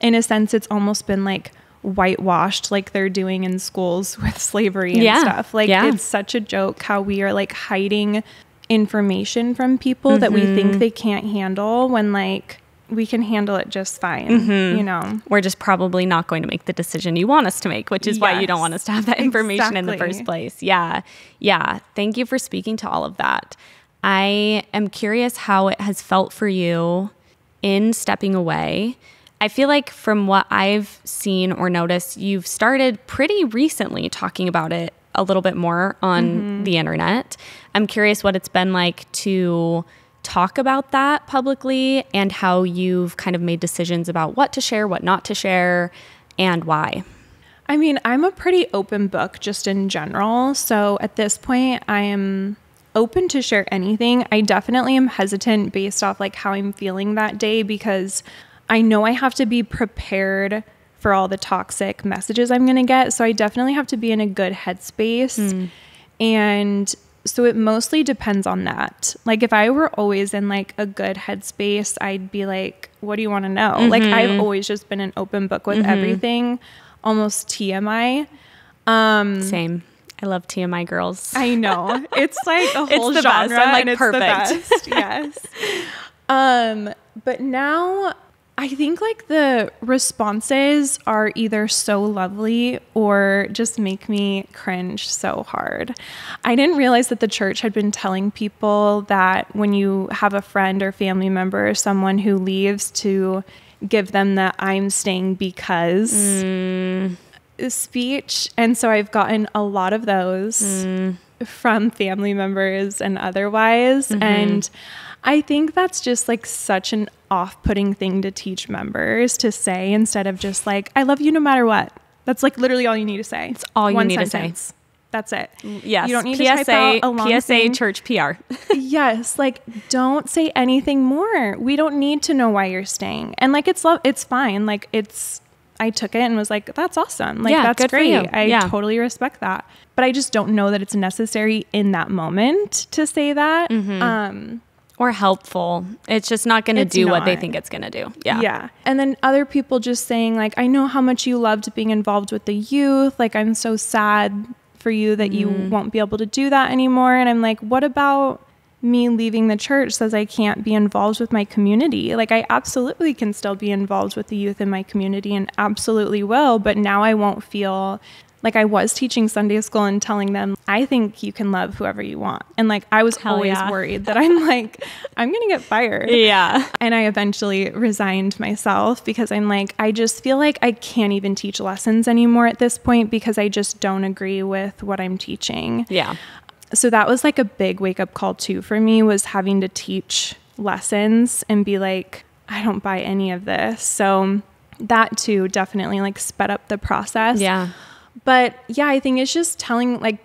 in a sense, it's almost been like whitewashed, like they're doing in schools with slavery and Yeah. stuff. Like, Yeah. it's such a joke how we are like hiding information from people that we Mm-hmm. think they can't handle when like we can handle it just fine, Mm-hmm. you know? We're just probably not going to make the decision you want us to make, which is why you don't want us to have that information in the first place. Yeah. Yeah. Thank you for speaking to all of that. I am curious how it has felt for you in stepping away. I feel like from what I've seen or noticed, you've started pretty recently talking about it a little bit more on the internet. I'm curious what it's been like to talk about that publicly and how you've kind of made decisions about what to share, what not to share, and why. I mean, I'm a pretty open book just in general. So at this point, I am open to share anything. I definitely am hesitant based off like how I'm feeling that day because I know I have to be prepared for all the toxic messages I'm going to get. So I definitely have to be in a good headspace. Hmm. And so it mostly depends on that. Like if I were always in like a good headspace, I'd be like, what do you want to know? Like I've always just been an open book with everything, almost TMI. Um Same. I love TMI girls. I know. It's like a whole the genre best. I'm like, and it's perfect. the best. yes. Um, but now I think like the responses are either so lovely or just make me cringe so hard. I didn't realize that the church had been telling people that when you have a friend or family member or someone who leaves to give them the I'm staying because speech. And so I've gotten a lot of those mm. from family members and otherwise. Mm-hmm. And I think that's just like such an off putting thing to teach members to say instead of just like, I love you no matter what. That's like literally all you need to say. It's all you need to say. That's it. yes. You don't need PSA, to type out a long PSA thing. church PR. yes, like don't say anything more. We don't need to know why you're staying. And like it's love it's fine. Like it's I took it and was like, that's awesome. Like Yeah, that's great. I Yeah. totally respect that. But I just don't know that it's necessary in that moment to say that. Mm-hmm. Um or helpful. It's just not going to do what they think it's going to do. Yeah. yeah. And then other people just saying like, I know how much you loved being involved with the youth. Like I'm so sad for you that you Mm. won't be able to do that anymore. And I'm like, what about me leaving the church says I can't be involved with my community. Like I absolutely can still be involved with the youth in my community and absolutely will, but now I won't feel like I was teaching Sunday school and telling them, I think you can love whoever you want. And like I was Hell always yeah. worried that I'm like, I'm going to get fired. Yeah. And I eventually resigned myself because I'm like, I just feel like I can't even teach lessons anymore at this point because I just don't agree with what I'm teaching. Yeah. So that was like a big wake up call too for me was having to teach lessons and be like, I don't buy any of this. So that too definitely like sped up the process. Yeah. But yeah, I think it's just telling like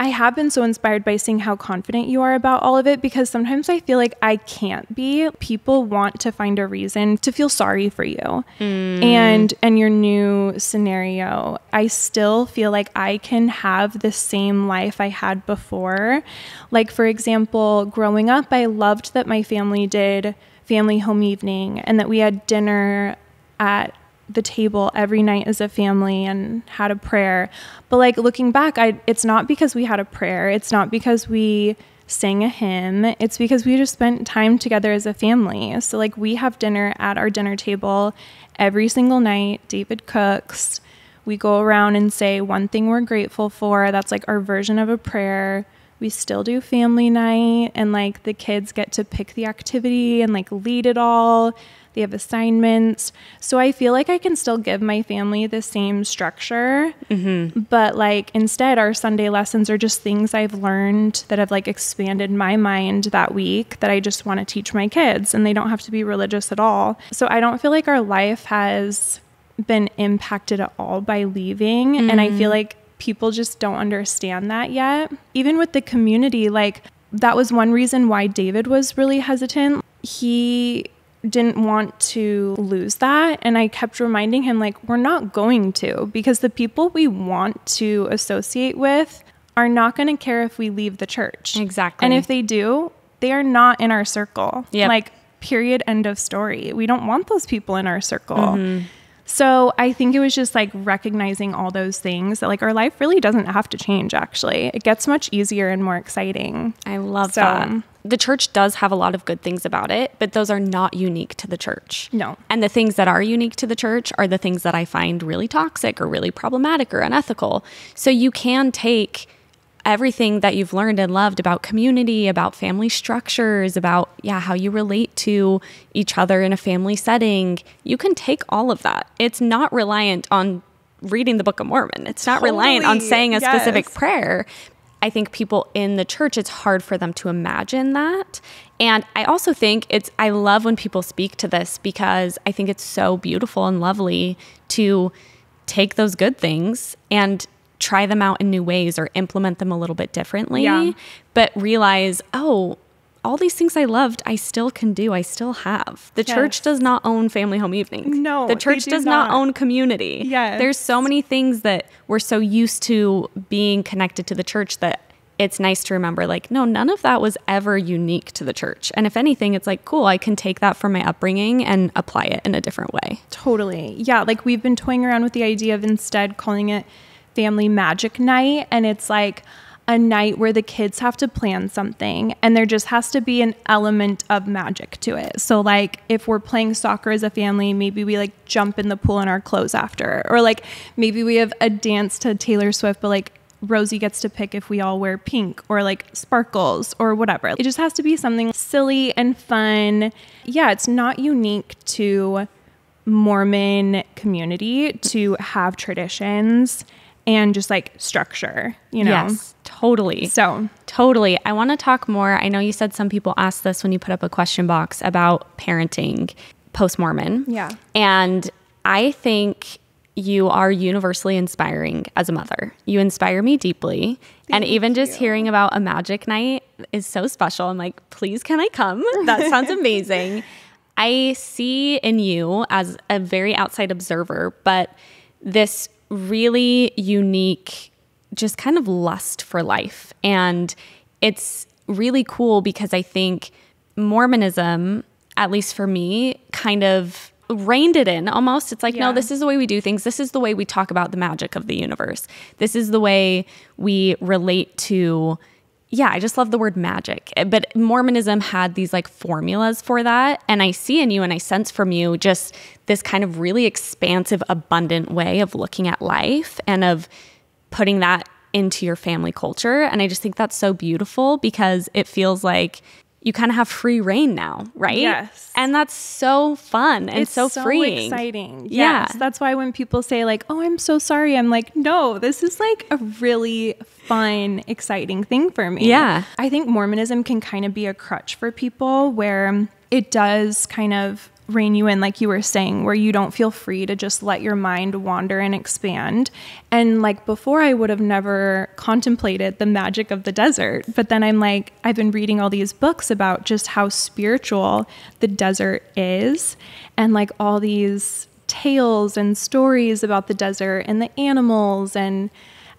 I have been so inspired by seeing how confident you are about all of it because sometimes I feel like I can't be. People want to find a reason to feel sorry for you. Mm. And and your new scenario, I still feel like I can have the same life I had before. Like for example, growing up, I loved that my family did family home evening and that we had dinner at the table every night as a family and had a prayer. But like looking back, I it's not because we had a prayer. It's not because we sang a hymn. It's because we just spent time together as a family. So like we have dinner at our dinner table every single night. David cooks. We go around and say one thing we're grateful for. That's like our version of a prayer. We still do family night and like the kids get to pick the activity and like lead it all. They have assignments. So I feel like I can still give my family the same structure, mm-hmm. but like instead, our Sunday lessons are just things I've learned that have like expanded my mind that week that I just want to teach my kids, and they don't have to be religious at all. So I don't feel like our life has been impacted at all by leaving. And I feel mm-hmm. like people just don't understand that yet. Even with the community, like that was one reason why David was really hesitant. He didn't want to lose that. And I kept reminding him, like, we're not going to, because the people we want to associate with are not going to care if we leave the church. Exactly. And if they do, they are not in our circle. Yep. Like, period, end of story. We don't want those people in our circle. Mm-hmm. So I think it was just like recognizing all those things that like our life really doesn't have to change actually. It gets much easier and more exciting. I love So- that. The church does have a lot of good things about it, but those are not unique to the church. No. And the things that are unique to the church are the things that I find really toxic or really problematic or unethical. So you can take everything that you've learned and loved about community, about family structures, about yeah, how you relate to each other in a family setting. You can take all of that. It's not reliant on reading the Book of Mormon. It's not reliant on saying a specific prayer. I think people in the church, it's hard for them to imagine that. And I also think it's, I love when people speak to this because I think it's so beautiful and lovely to take those good things and try them out in new ways or implement them a little bit differently. Yeah. But realize, oh, all these things I loved, I still can do. I still have. The church does not own family home evenings. No, the church do does not. not. own community. Yes. There's so many things that we're so used to being connected to the church that it's nice to remember like no none of that was ever unique to the church and if anything it's like cool i can take that from my upbringing and apply it in a different way Totally. Yeah, like we've been toying around with the idea of instead calling it family magic night and it's like a night where the kids have to plan something and there just has to be an element of magic to it. So like if we're playing soccer as a family, maybe we like jump in the pool in our clothes after or like maybe we have a dance to Taylor Swift but like Rosie gets to pick if we all wear pink or like sparkles or whatever. It just has to be something silly and fun. Yeah, it's not unique to Mormon community to have traditions and just like structure, you know? yes totally So, Totally. I want to talk more. I know you said some people asked this when you put up a question box about parenting post Mormon. Yeah. And I think you are universally inspiring as a mother. You inspire me deeply. and even just hearing about a magic night is so special. I'm like, please, can I come? That sounds amazing. I see in you as a very outside observer, but this really unique just kind of lust for life. And it's really cool because I think Mormonism, at least for me, kind of reined it in almost. It's like, no, this is the way we do things. This is the way we talk about the magic of the universe. This is the way we relate to. Yeah, I just love the word magic. Eh, But Mormonism had these like formulas for that. And I see in you and I sense from you just this kind of really expansive, abundant way of looking at life and of putting that into your family culture. And I just think that's so beautiful because it feels like you kind of have free rein now, right? Yes. And that's so fun and it's so, freeing. exciting. Yeah. Yes. That's why when people say like, "Oh, I'm so sorry." I'm like, "No, this is like a really fun, exciting thing for me." Yeah. I think Mormonism can kind of be a crutch for people where it does kind of rein you in like you were saying where you don't feel free to just let your mind wander and expand. And like before i would have never contemplated the magic of the desert but then i'm like i've been reading all these books about just how spiritual the desert is and like all these tales and stories about the desert and the animals and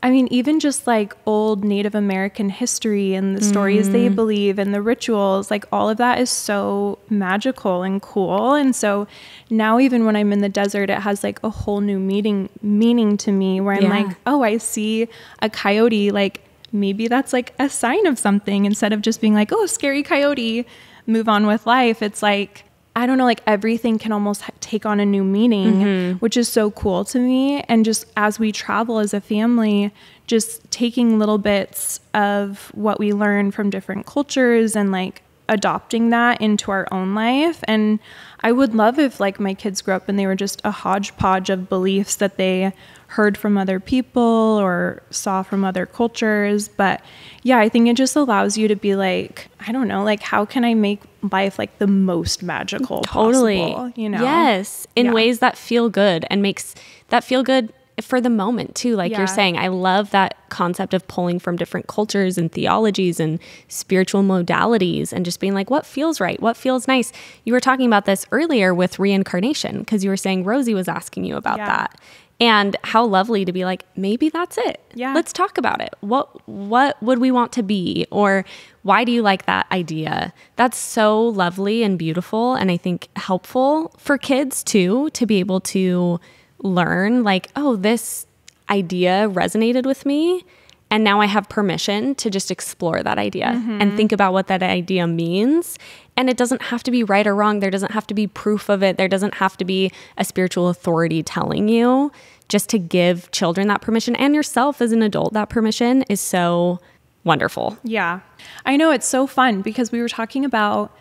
I mean, even just like old Native American history and the stories they mm-hmm. believe and the rituals, like all of that is so magical and cool. And so now, even when I'm in the desert, it has like a whole new meaning meaning to me where I'm Yeah. like, oh, I see a coyote. Like maybe that's like a sign of something instead of just being like, oh, scary coyote, move on with life. It's like, I don't know, like everything can almost take on a new meaning, mm-hmm. which is so cool to me. And just as we travel as a family, just taking little bits of what we learn from different cultures and like adopting that into our own life. And I would love if like my kids grew up and they were just a hodgepodge of beliefs that they heard from other people or saw from other cultures. But yeah, I think it just allows you to be like, I don't know, like how can I make life like the most magical totally possible, you know? yes in Yeah. ways that feel good and makes that feel good for the moment too like Yeah. you're saying i love that concept of pulling from different cultures and theologies and spiritual modalities and just being like what feels right? What feels nice? You were talking about this earlier with reincarnation because you were saying rosie was asking you about Yeah. that. And how lovely to be like maybe that's it. Yeah. let's talk about it. What what would we want to be? Or why do you like that idea? That's so lovely and beautiful and i think helpful for kids too to be able to learn like oh this idea resonated with me and now i have permission to just explore that idea and mm-hmm. think about what that idea means. And it doesn't have to be right or wrong. There doesn't have to be proof of it. There doesn't have to be a spiritual authority telling you. Just to give children that permission and yourself as an adult that permission is so wonderful. Yeah. I know it's so fun because we were talking about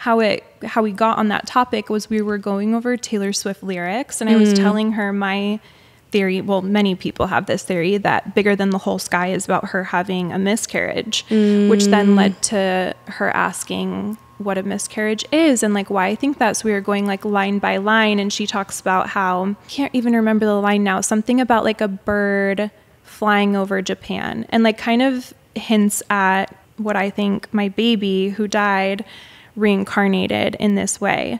how it how we got on that topic was we were going over Taylor Swift lyrics and I was mm. telling her my theory, well many people have this theory that bigger than the whole sky is about her having a miscarriage, which then mm. led to her asking what a miscarriage is and like why I think that so we were going like line by line and she talks about how can't even remember the line now something about like a bird flying over Japan and like kind of hints at what I think my baby who died reincarnated in this way.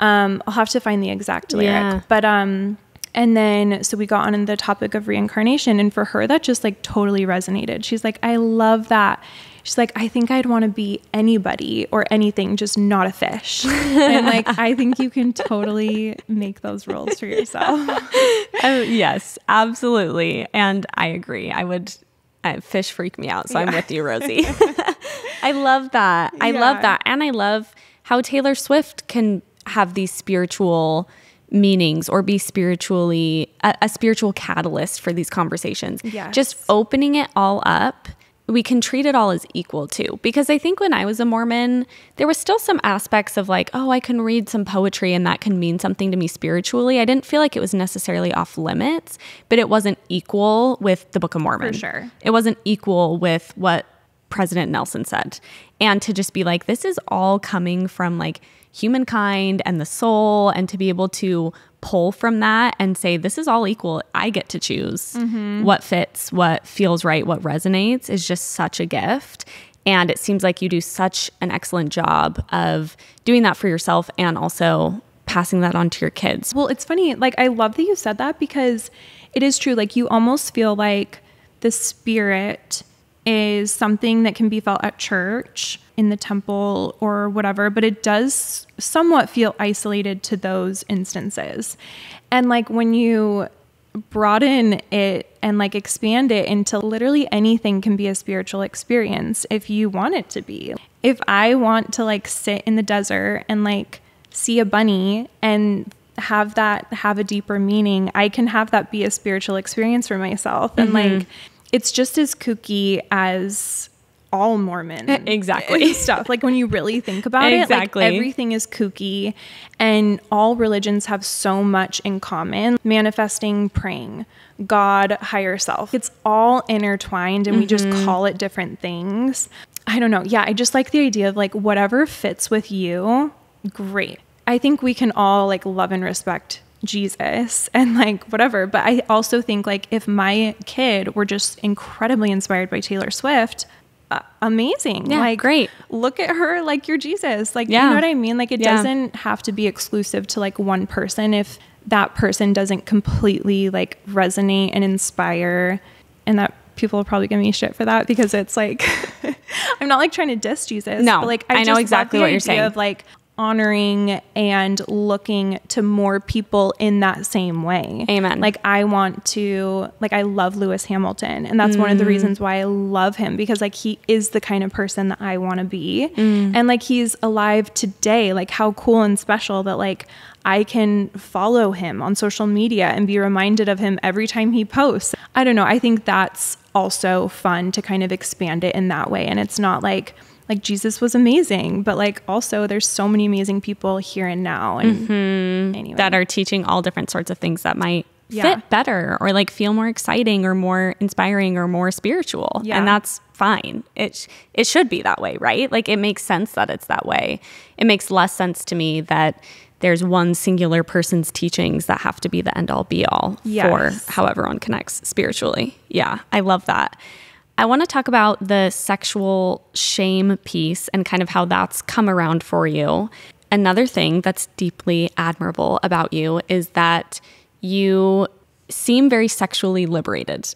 Um, I'll have to find the exact lyric, Yeah. but um, and then so we got on in the topic of reincarnation, and for her that just like totally resonated. She's like, I love that. She's like, I think I'd want to be anybody or anything, just not a fish. and like, I think you can totally make those rules for yourself. Oh, yes, absolutely. And I agree. I would, uh, fish freak me out. So I'm with you, Rosie. I love that. I love that. And I love how Taylor Swift can have these spiritual meanings or be spiritually a, a spiritual catalyst for these conversations. Yes. Just opening it all up. We can treat it all as equal too. Because I think when I was a Mormon, there was still some aspects of like, oh, I can read some poetry and that can mean something to me spiritually. I didn't feel like it was necessarily off limits, but it wasn't equal with the Book of Mormon. For sure. It wasn't equal with what President Nelson said. And to just be like, this is all coming from like humankind and the soul, and to be able to pull from that and say, this is all equal. I get to choose mm-hmm. what fits, what feels right, what resonates is just such a gift. And it seems like you do such an excellent job of doing that for yourself and also passing that on to your kids. Well, it's funny. Like, I love that you said that because it is true. Like, you almost feel like the spirit is something that can be felt at church, in the temple, or whatever, but it does somewhat feel isolated to those instances. And like, when you broaden it and like expand it into literally anything can be a spiritual experience if you want it to be. If I want to like sit in the desert and like see a bunny and have that have a deeper meaning, I can have that be a spiritual experience for myself. And mm-hmm. like it's just as kooky as all Mormon eh, Exactly. stuff. Like when you really think about Exactly. it, like everything is kooky and all religions have so much in common. Manifesting, praying, God, higher self. It's all intertwined and we just mm-hmm. call it different things. I don't know. Yeah, I just like the idea of like whatever fits with you, great. I think we can all like love and respect Jesus and like whatever. But I also think like if my kid were just incredibly inspired by Taylor Swift, uh, amazing. Yeah, like great. Look at her like you're Jesus. Like Yeah. you know what I mean? Like it Yeah. doesn't have to be exclusive to like one person if that person doesn't completely like resonate and inspire and that people will probably give me shit for that because it's like I'm not like trying to diss Jesus. No, but, like I know just love exactly what you're saying. Of like honoring and looking to more people in that same way. Amen. Like I want to like I love Lewis Hamilton and that's one of Mm. the reasons why I love him because like he is the kind of person that I want to be. Mm. And like he's alive today. Like how cool and special that like I can follow him on social media and be reminded of him every time he posts. I don't know. I think that's also fun to kind of expand it in that way and it's not like like Jesus was amazing, but like also there's so many amazing people here and now. And mm-hmm. anyway, that are teaching all different sorts of things that might Yeah. fit better or like feel more exciting or more inspiring or more spiritual. Yeah. And that's fine. It sh- it should be that way, right? Like it makes sense that it's that way. It makes less sense to me that there's one singular person's teachings that have to be the end all be all Yes. for how everyone connects spiritually. Yeah, I love that. I want to talk about the sexual shame piece and kind of how that's come around for you. Another thing that's deeply admirable about you is that you seem very sexually liberated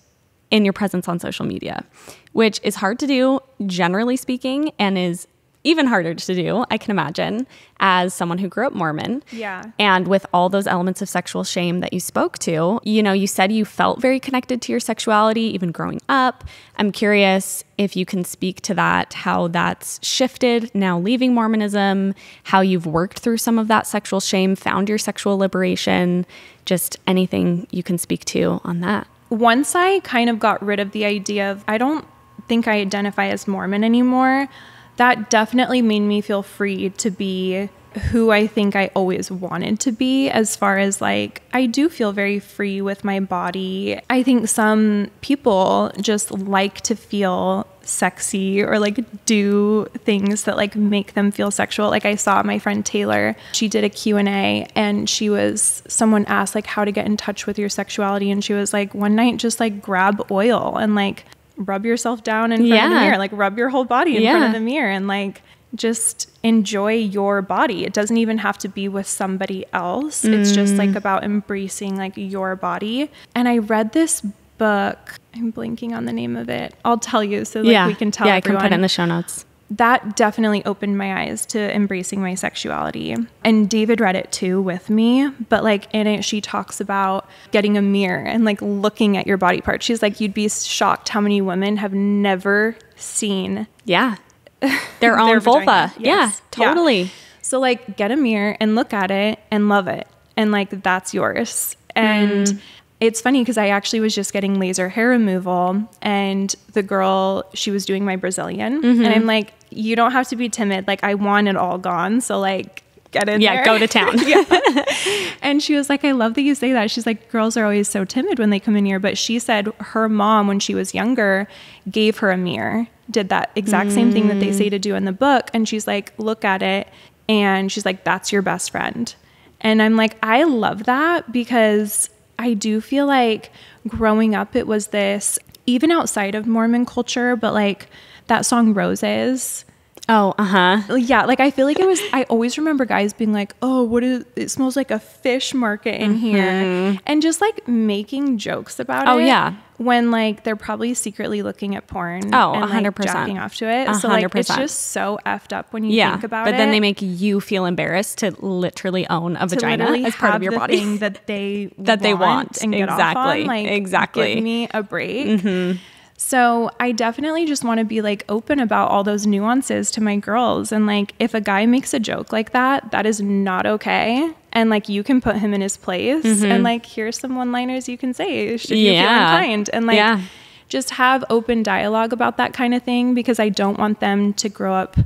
in your presence on social media, which is hard to do, generally speaking, and is even harder to do, I can imagine, as someone who grew up Mormon. Yeah. And with all those elements of sexual shame that you spoke to, you know, you said you felt very connected to your sexuality even growing up. I'm curious if you can speak to that, how that's shifted now leaving Mormonism, how you've worked through some of that sexual shame, found your sexual liberation, just anything you can speak to on that. once I kind of got rid of the idea of, I don't think I identify as Mormon anymore, that definitely made me feel free to be who I think I always wanted to be, as far as like, I do feel very free with my body. I think some people just like to feel sexy or like do things that like make them feel sexual like i saw my friend taylor she did a q&a and she was someone asked like how to get in touch with your sexuality and she was like one night just like grab oil and like rub yourself down in front of the mirror like rub your whole body in front of the mirror and like just enjoy your body. It doesn't even have to be with somebody else. It's just Mm. like about embracing like your body. And i read this book i'm blanking on the name of it. I'll tell you so like we can tell Yeah, I can put it in the show notes. That definitely opened my eyes to embracing my sexuality. And David read it too with me, but like in it, she talks about getting a mirror and like looking at your body parts. She's like, you'd be shocked how many women have never seen Yeah. Their own their vulva. Yeah, Yes. Yeah. totally. So like get a mirror and look at it and love it. And like that's yours. And Mm. It's funny because I actually was just getting laser hair removal and the girl, she was doing my Brazilian. Mm-hmm. And I'm like, you don't have to be timid. Like I want it all gone. So like get in Yeah, there. go to town. And she was like, I love that you say that. She's like, girls are always so timid when they come in here. But she said her mom, when she was younger, gave her a mirror, did that exact same thing that they say to do in the book. And she's like, look at it. And she's like, that's your best friend. And I'm like, I love that because I do feel like growing up, it was this, even outside of Mormon culture, but like that song Roses Oh, uh huh. yeah like i feel like it was i always remember guys being like oh what is it smells like a fish market in here and just like making jokes about Mm-hmm. Oh, yeah. when like they're probably secretly looking at porn Oh, and like 100%. jacking off to it A so like it's just so effed up when you Yeah. think about it. but it then they make you feel embarrassed to literally own a to vagina as part of your the body. thing that they That they want. and get Exactly. off on. Like, Exactly. Mm-hmm. Give me a break. So I definitely just want to be like open about all those nuances to my girls. And like, if a guy makes a joke like that, that is not okay. And like, you can put him in his place. And like, here's some one-liners you can say should you feel Mm-hmm. Inclined. And like, Yeah. just have open dialogue about that kind of thing because I don't want them to grow up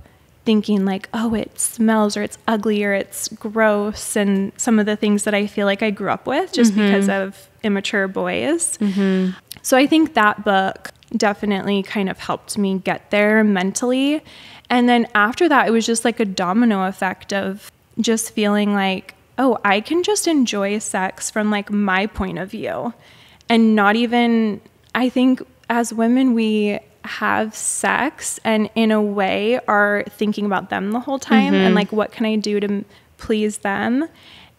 thinking like, oh, it smells or it's ugly or it's gross and some of the things that I feel like I grew up with just because of immature boys. So I think that book definitely kind of helped me get there mentally. And then after that, it was just like a domino effect of just feeling like, oh, I can just enjoy sex from like my point of view and not even, I think as women, we have sex and in a way are thinking about them the whole time and mm-hmm. like, what can I do to please them?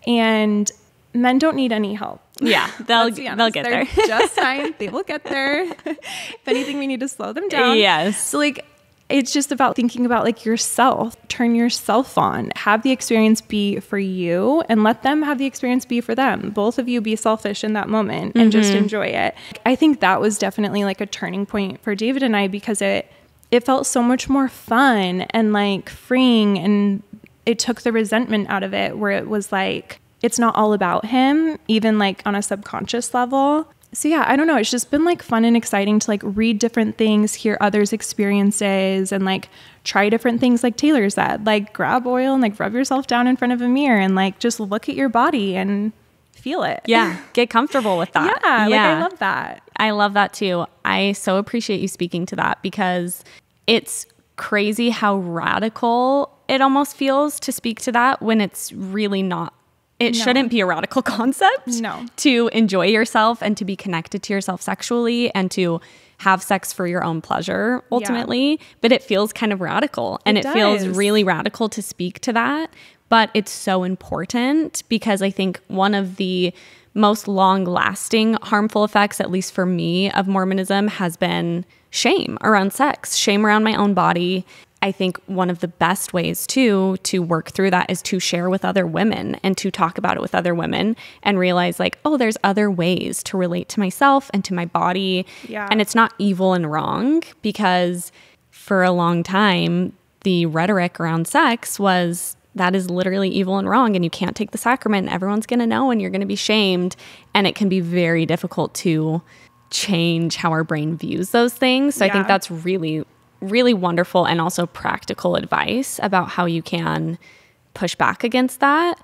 And men don't need any help. Yeah, they'll they'll get They're there. just fine. They will get there. if anything, we need to slow them down. Yes. So like it's just about thinking about like yourself. Turn yourself on. Have the experience be for you and let them have the experience be for them. Both of you be selfish in that moment and just mm-hmm. enjoy it. I think that was definitely like a turning point for David and I because it it felt so much more fun and like freeing and it took the resentment out of it where it was like it's not all about him even like on a subconscious level so yeah, I don't know. It's just been like fun and exciting to like read different things, hear others' experiences, and like try different things. Like Taylor said, like grab oil and like rub yourself down in front of a mirror and like just look at your body and feel it. Yeah, get comfortable with that. yeah, like I love that. I love that too. I so appreciate you speaking to that because it's crazy how radical it almost feels to speak to that when it's really not. It shouldn't be a radical concept. No. To enjoy yourself and to be connected to yourself sexually and to have sex for your own pleasure ultimately. But it feels kind of radical and it, It feels really radical to speak to that. But it's so important because I think one of the most long lasting harmful effects, at least for me, of Mormonism has been shame around sex, shame around my own body. I think one of the best ways too to work through that is to share with other women and to talk about it with other women and realize like, oh, there's other ways to relate to myself and to my body. Yeah. And it's not evil and wrong because for a long time, the rhetoric around sex was that is literally evil and wrong, and you can't take the sacrament. and Everyone's going to know, and you're going to be shamed. And it can be very difficult to change how our brain views those things. So I think that's really, really wonderful and also practical advice about how you can push back against that.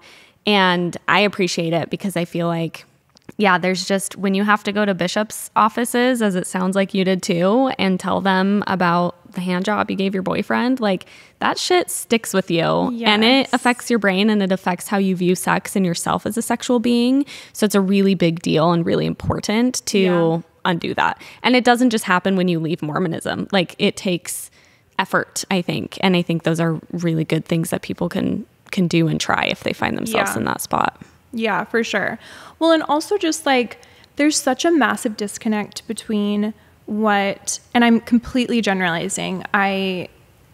And I appreciate it because I feel like yeah, there's just when you have to go to bishops' offices, as it sounds like you did too, and tell them about the hand job you gave your boyfriend, like that shit sticks with you and it affects your brain and it affects how you view sex and yourself as a sexual being. So it's a really big deal and really important to Yeah. Undo that. And it doesn't just happen when you leave Mormonism, like it takes effort, I think. And I think those are really good things that people can can do and try if they find themselves Yeah. in that spot. Yeah, for sure. Well, and also just like there's such a massive disconnect between what, and I'm completely generalizing. I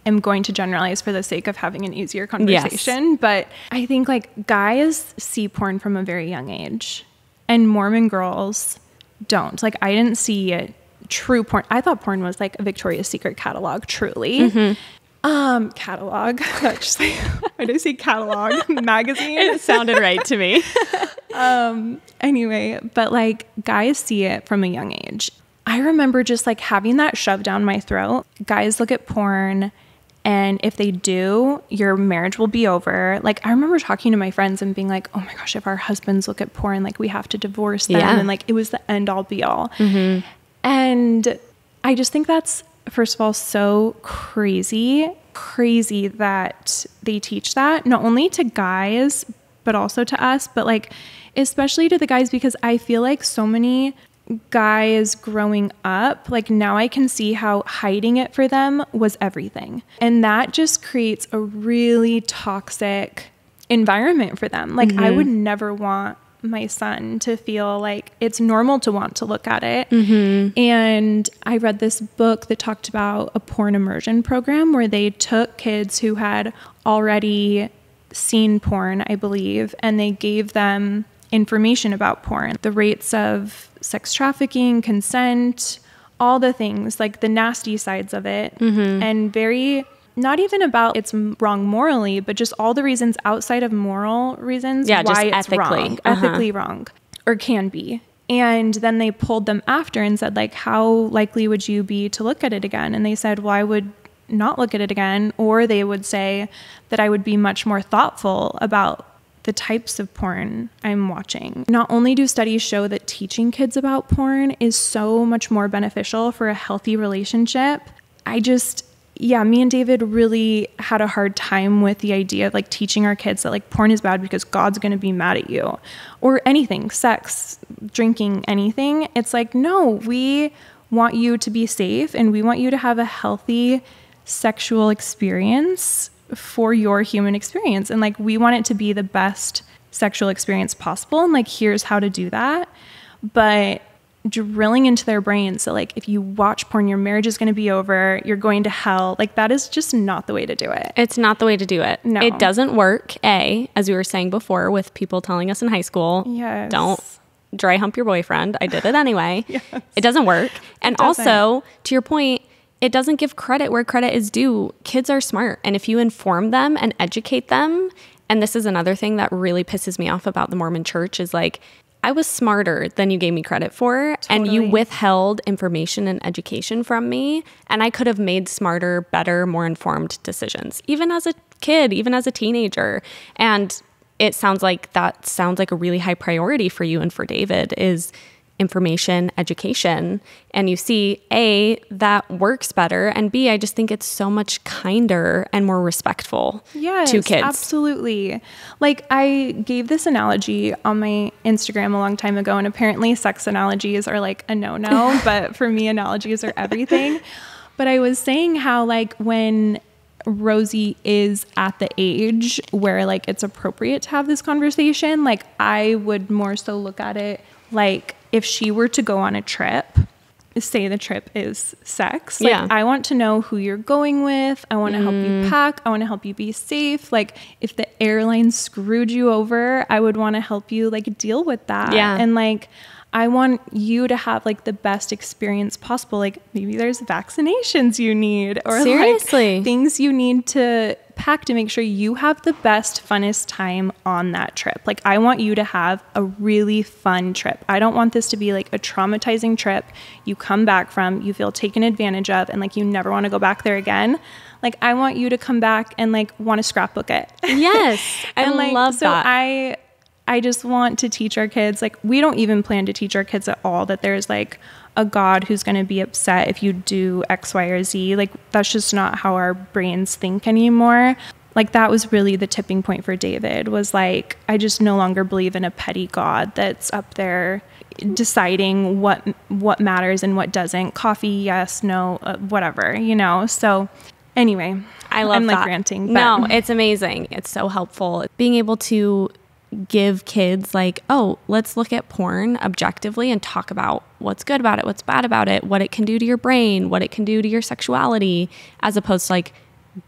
am going to generalize for the sake of having an easier conversation, but I think like guys see porn from a very young age and Mormon girls don't. Like, I didn't see it true porn. I thought porn was like a Victoria's Secret catalog, truly. Um, catalog. Just like, why did I say catalog? Magazine. It sounded right to me. Um, anyway, but like guys see it from a young age. I remember just like having that shoved down my throat. Guys look at porn and if they do, your marriage will be over. Like I remember talking to my friends and being like, "Oh my gosh, if our husbands look at porn, like we have to divorce them." Yeah. And like it was the end all be all. Mm-hmm. And I just think that's first of all so crazy, crazy that they teach that not only to guys but also to us, but like especially to the guys because I feel like so many guys growing up, like now I can see how hiding it for them was everything. And that just creates a really toxic environment for them. Like I mm-hmm. would never want my son to feel like it's normal to want to look at it. Mm-hmm. And I read this book that talked about a porn immersion program where they took kids who had already seen porn, I believe, and they gave them information about porn, the rates of sex trafficking, consent, all the things, like the nasty sides of it, and very not even about it's wrong morally, but just all the reasons outside of moral reasons Yeah, just why it's ethically. wrong, Uh-huh. ethically wrong, or can be. And then they pulled them after and said, like, how likely would you be to look at it again? And they said, well, I would not look at it again. Or they would say that I would be much more thoughtful about the types of porn I'm watching. Not only do studies show that teaching kids about porn is so much more beneficial for a healthy relationship, I just, yeah, me and David really had a hard time with the idea of like teaching our kids that like porn is bad because God's gonna be mad at you or anything, sex, drinking, anything. It's like, no, we want you to be safe and we want you to have a healthy sexual experience for your human experience. And like, we want it to be the best sexual experience possible. And like, here's how to do that. But drilling into their brains that like if you watch porn your marriage is going to be over you're going to hell like that is just not the way to do it It's not the way to do it. No. It doesn't work. A, as we were saying before, with people telling us in high school, Yes. don't dry hump your boyfriend. I did it anyway. yes. It doesn't work. And doesn't. also, to your point, it doesn't give credit where credit is due. Kids are smart. And if you inform them and educate them, and this is another thing that really pisses me off about the Mormon church is like, I was smarter than you gave me credit for, and you withheld information and education from me, and I could have made smarter, better, more informed decisions, even as a kid, even as a teenager. And it sounds like that sounds like a really high priority for you and for David is information education and you see a that works better and b i just think it's so much kinder and more respectful yes, to kids Absolutely. Like I gave this analogy on my Instagram a long time ago, and apparently sex analogies are like a no-no, but for me, analogies are everything. But I was saying how like when Rosie is at the age where like it's appropriate to have this conversation, like I would more so look at it like if she were to go on a trip say the trip is sex. Like Yeah. I want to know who you're going with. I want to help Mm. you pack. I want to help you be safe. Like if the airline screwed you over, I would want to help you like deal with that. Yeah. And like I want you to have like the best experience possible. Like maybe there's vaccinations you need or Seriously. like things you need to pack to make sure you have the best funnest time on that trip. Like I want you to have a really fun trip. I don't want this to be like a traumatizing trip you come back from, you feel taken advantage of and like you never want to go back there again. Like I want you to come back and like want to scrapbook it. yes i and like love so that i i just want to teach our kids like we don't even plan to teach our kids at all that there's like a god who's going to be upset if you do x y or z like that's just not how our brains think anymore like that was really the tipping point for david was like i just no longer believe in a petty god that's up there deciding what what matters and what doesn't coffee yes no uh, whatever you know so anyway I love I'm like that. ranting but No, it's amazing. It's so helpful. Being able to give kids like, oh, let's look at porn objectively and talk about what's good about it, what's bad about it, what it can do to your brain, what it can do to your sexuality, as opposed to like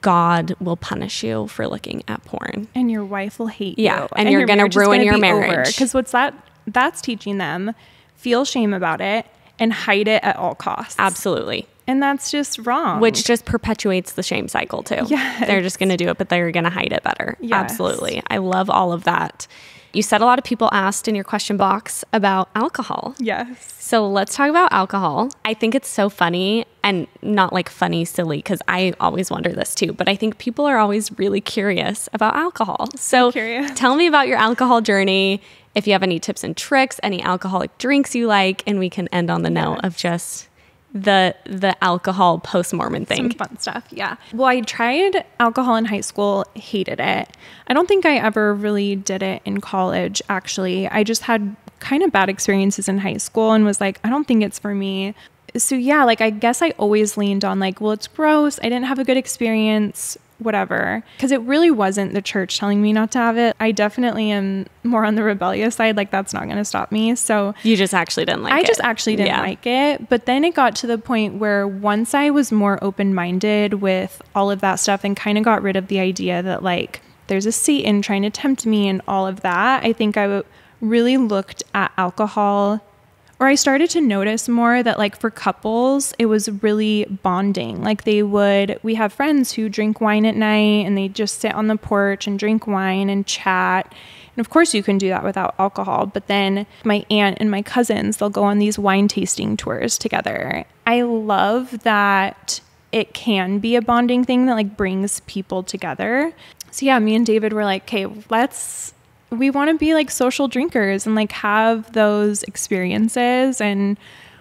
God will punish you for looking at porn. and your wife will hate Yeah, you and you're gonna ruin your marriage. because what's that that's teaching them feel shame about it and hide it at all costs Absolutely. And that's just wrong Which just perpetuates the shame cycle too. Yes. They're just going to do it, but they're going to hide it better. Yes. Absolutely. I love all of that. You said a lot of people asked in your question box about alcohol. yes So let's talk about alcohol. I think it's so funny and not like funny, silly, because I always wonder this too, but I think people are always really curious about alcohol. So tell me about your alcohol journey. If you have any tips and tricks, any alcoholic drinks you like, and we can end on the note of just the the alcohol post Mormon some thing. fun stuff yeah. Well i tried alcohol in high school hated it. I don't think i ever really did it in college actually. I just had kind of bad experiences in high school and was like i don't think it's for me. So yeah like i guess i always leaned on like well it's gross. I didn't have a good experience whatever because it really wasn't the church telling me not to have it i definitely am more on the rebellious side like that's not going to stop me so You just actually didn't like I it. I just actually didn't Yeah. like it. But then it got to the point where once I was more open minded with all of that stuff and kind of got rid of the idea that like there's a Satan trying to tempt me and all of that, I think I w- really looked at alcohol or I started to notice more that like for couples, it was really bonding. Like they would, we have friends who drink wine at night and they just sit on the porch and drink wine and chat. And of course, you can do that without alcohol. But then my aunt and my cousins, they'll go on these wine tasting tours together. I love that it can be a bonding thing that like brings people together. So yeah, me and David were like, okay, let's we want to be like social drinkers and like have those experiences and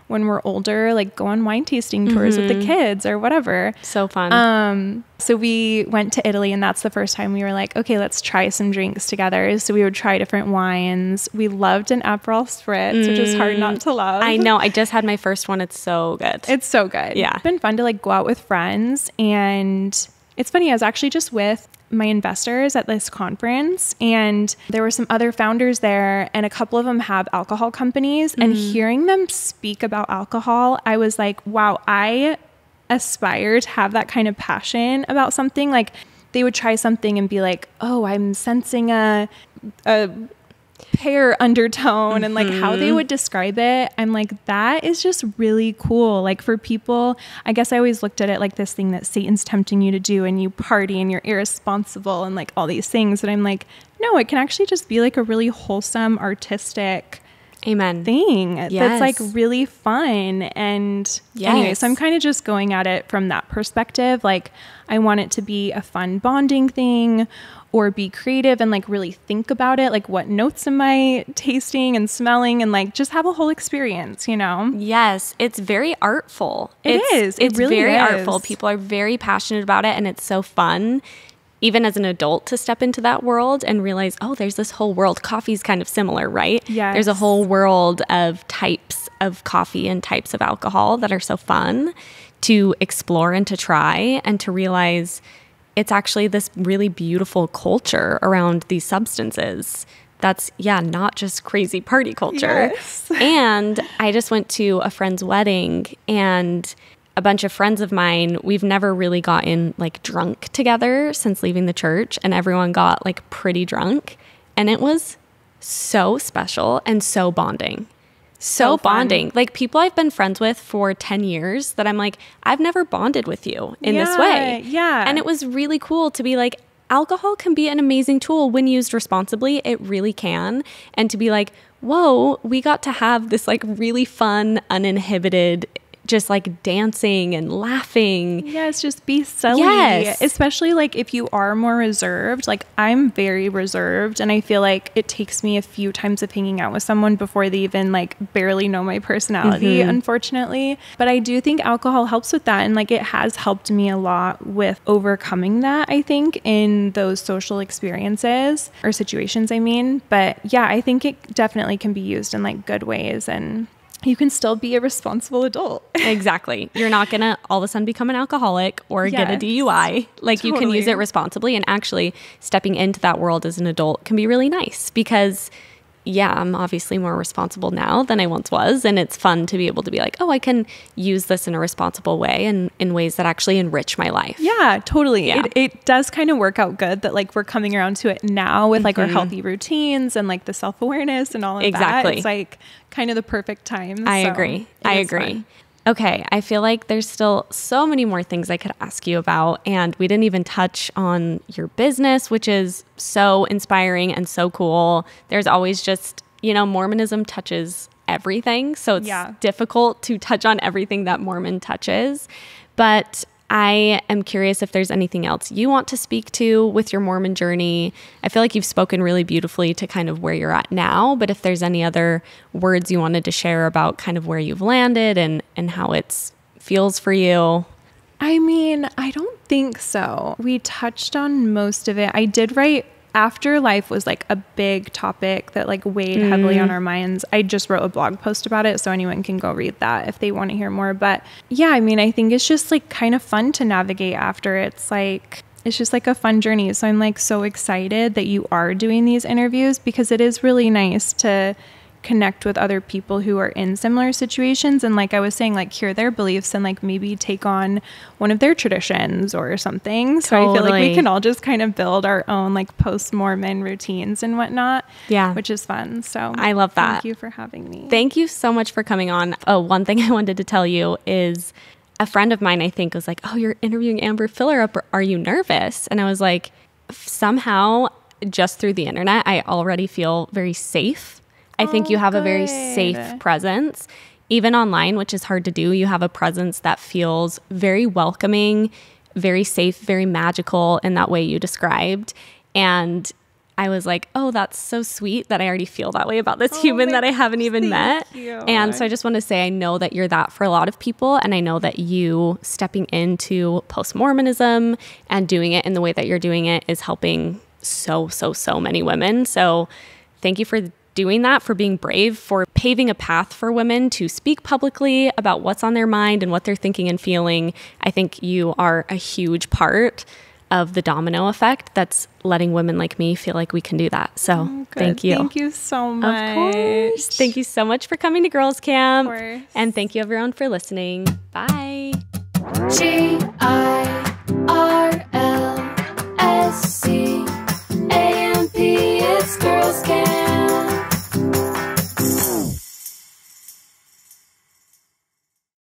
when we're older like go on wine tasting tours with the kids or whatever so fun. um so we went to italy and that's the first time we were like okay let's try some drinks together so we would try different wines we loved an aperol spritz which is hard not to love I know. I just had my first one. It's so good. it's so good. Yeah. It's been fun to like go out with friends. And it's funny, I was actually just with my investors at this conference and there were some other founders there and a couple of them have alcohol companies and mm-hmm. hearing them speak about alcohol i was like wow i aspire to have that kind of passion about something. Like they would try something and be like oh i'm sensing a a pear undertone and like how they mm-hmm. would describe it. I'm like that is just really cool. Like for people i guess i always looked at it like this thing that satan's tempting you to do and you party and you're irresponsible and like all these things. And i'm like no it can actually just be like a really wholesome artistic Amen. thing that's like really fun. And anyway so i'm kind of just going at it from that perspective. Like i want it to be a fun bonding thing or be creative and like really think about it like what notes am i tasting and smelling and like just have a whole experience you know Yes, it's very artful. It it's, is. It It's really very is. artful. People are very passionate about it, and it's so fun, even as an adult, to step into that world and realize, oh, there's this whole world. Coffee's kind of similar, right? Yeah. There's a whole world of types of coffee and types of alcohol that are so fun to explore and to try, and to realize it's actually this really beautiful culture around these substances. That's, yeah, not just crazy party culture. Yes. and I just went to a friend's wedding and a bunch of friends of mine, we've never really gotten like drunk together since leaving the church and everyone got like pretty drunk and it was so special and so bonding. So, So fun. bonding. Like people I've been friends with for 10 years that I'm like I've never bonded with you in this way. yeah. And it was really cool to be like alcohol can be an amazing tool when used responsibly. It really can. And to be like, whoa, we got to have this like really fun, uninhibited, just like dancing and laughing. Yes, just be silly. Yes. Especially like if you are more reserved. Like I'm very reserved and I feel like it takes me a few times of hanging out with someone before they even like barely know my personality, Mm-hmm. unfortunately. But I do think alcohol helps with that and like it has helped me a lot with overcoming that, I think, in those social experiences or situations, I mean. But yeah, I think it definitely can be used in like good ways and you can still be a responsible adult. Exactly. You're not going to all of a sudden become an alcoholic or get a DUI. Like you can use it responsibly. And actually, stepping into that world as an adult can be really nice because, yeah, I'm obviously more responsible now than I once was. And it's fun to be able to be like, oh, I can use this in a responsible way and in ways that actually enrich my life. Yeah, totally. Yeah. It, it does kind of work out good that like we're coming around to it now with like our healthy routines and like the self awareness and all of that. Mm-hmm. Exactly. It's like kind of the perfect time. I so agree. I agree. fun. Okay, I feel like there's still so many more things I could ask you about, and we didn't even touch on your business, which is so inspiring and so cool. There's always just, you know, Mormonism touches everything, so it's Yeah. difficult to touch on everything that Mormon touches. But I am curious if there's anything else you want to speak to with your Mormon journey. I feel like you've spoken really beautifully to kind of where you're at now, but if there's any other words you wanted to share about kind of where you've landed and and how it feels for you. I mean, I don't think so. We touched on most of it. I did write afterlife was like a big topic that like weighed heavily Mm. on our minds. I just wrote a blog post about it so anyone can go read that if they want to hear more. But yeah, I mean, I think it's just like kind of fun to navigate after. It's like it's just like a fun journey. So I'm like so excited that you are doing these interviews because it is really nice to connect with other people who are in similar situations and like I was saying like hear their beliefs and like maybe take on one of their traditions or something. So I feel like we can all just kind of build our own like post Mormon routines and whatnot. Yeah. Which is fun. So I love that. Thank you for having me. Thank you so much for coming on. Oh, one thing I wanted to tell you is a friend of mine, I think, was like, Oh, you're interviewing Amber Fillerup. Are you nervous? And I was like, Somehow, just through the internet, I already feel very safe. I think you Oh, have a very safe presence. Even online, which is hard to do, you have a presence that feels very welcoming, very safe, very magical in that way you described. And I was like, oh, that's so sweet that I already feel that way about this Oh human that I haven't even met. you. And so I just want to say, I know that you're that for a lot of people. And I know that you stepping into post Mormonism and doing it in the way that you're doing it is helping so, so, so many women. So thank you for doing that, for being brave, for paving a path for women to speak publicly about what's on their mind and what they're thinking and feeling. I think you are a huge part of the domino effect that's letting women like me feel like we can do that. So oh, thank you. Thank you so much. Of course. Thank you so much for coming to Girls Camp. And thank you everyone for listening. Bye. G I R L S C A M P. It's Girls Camp.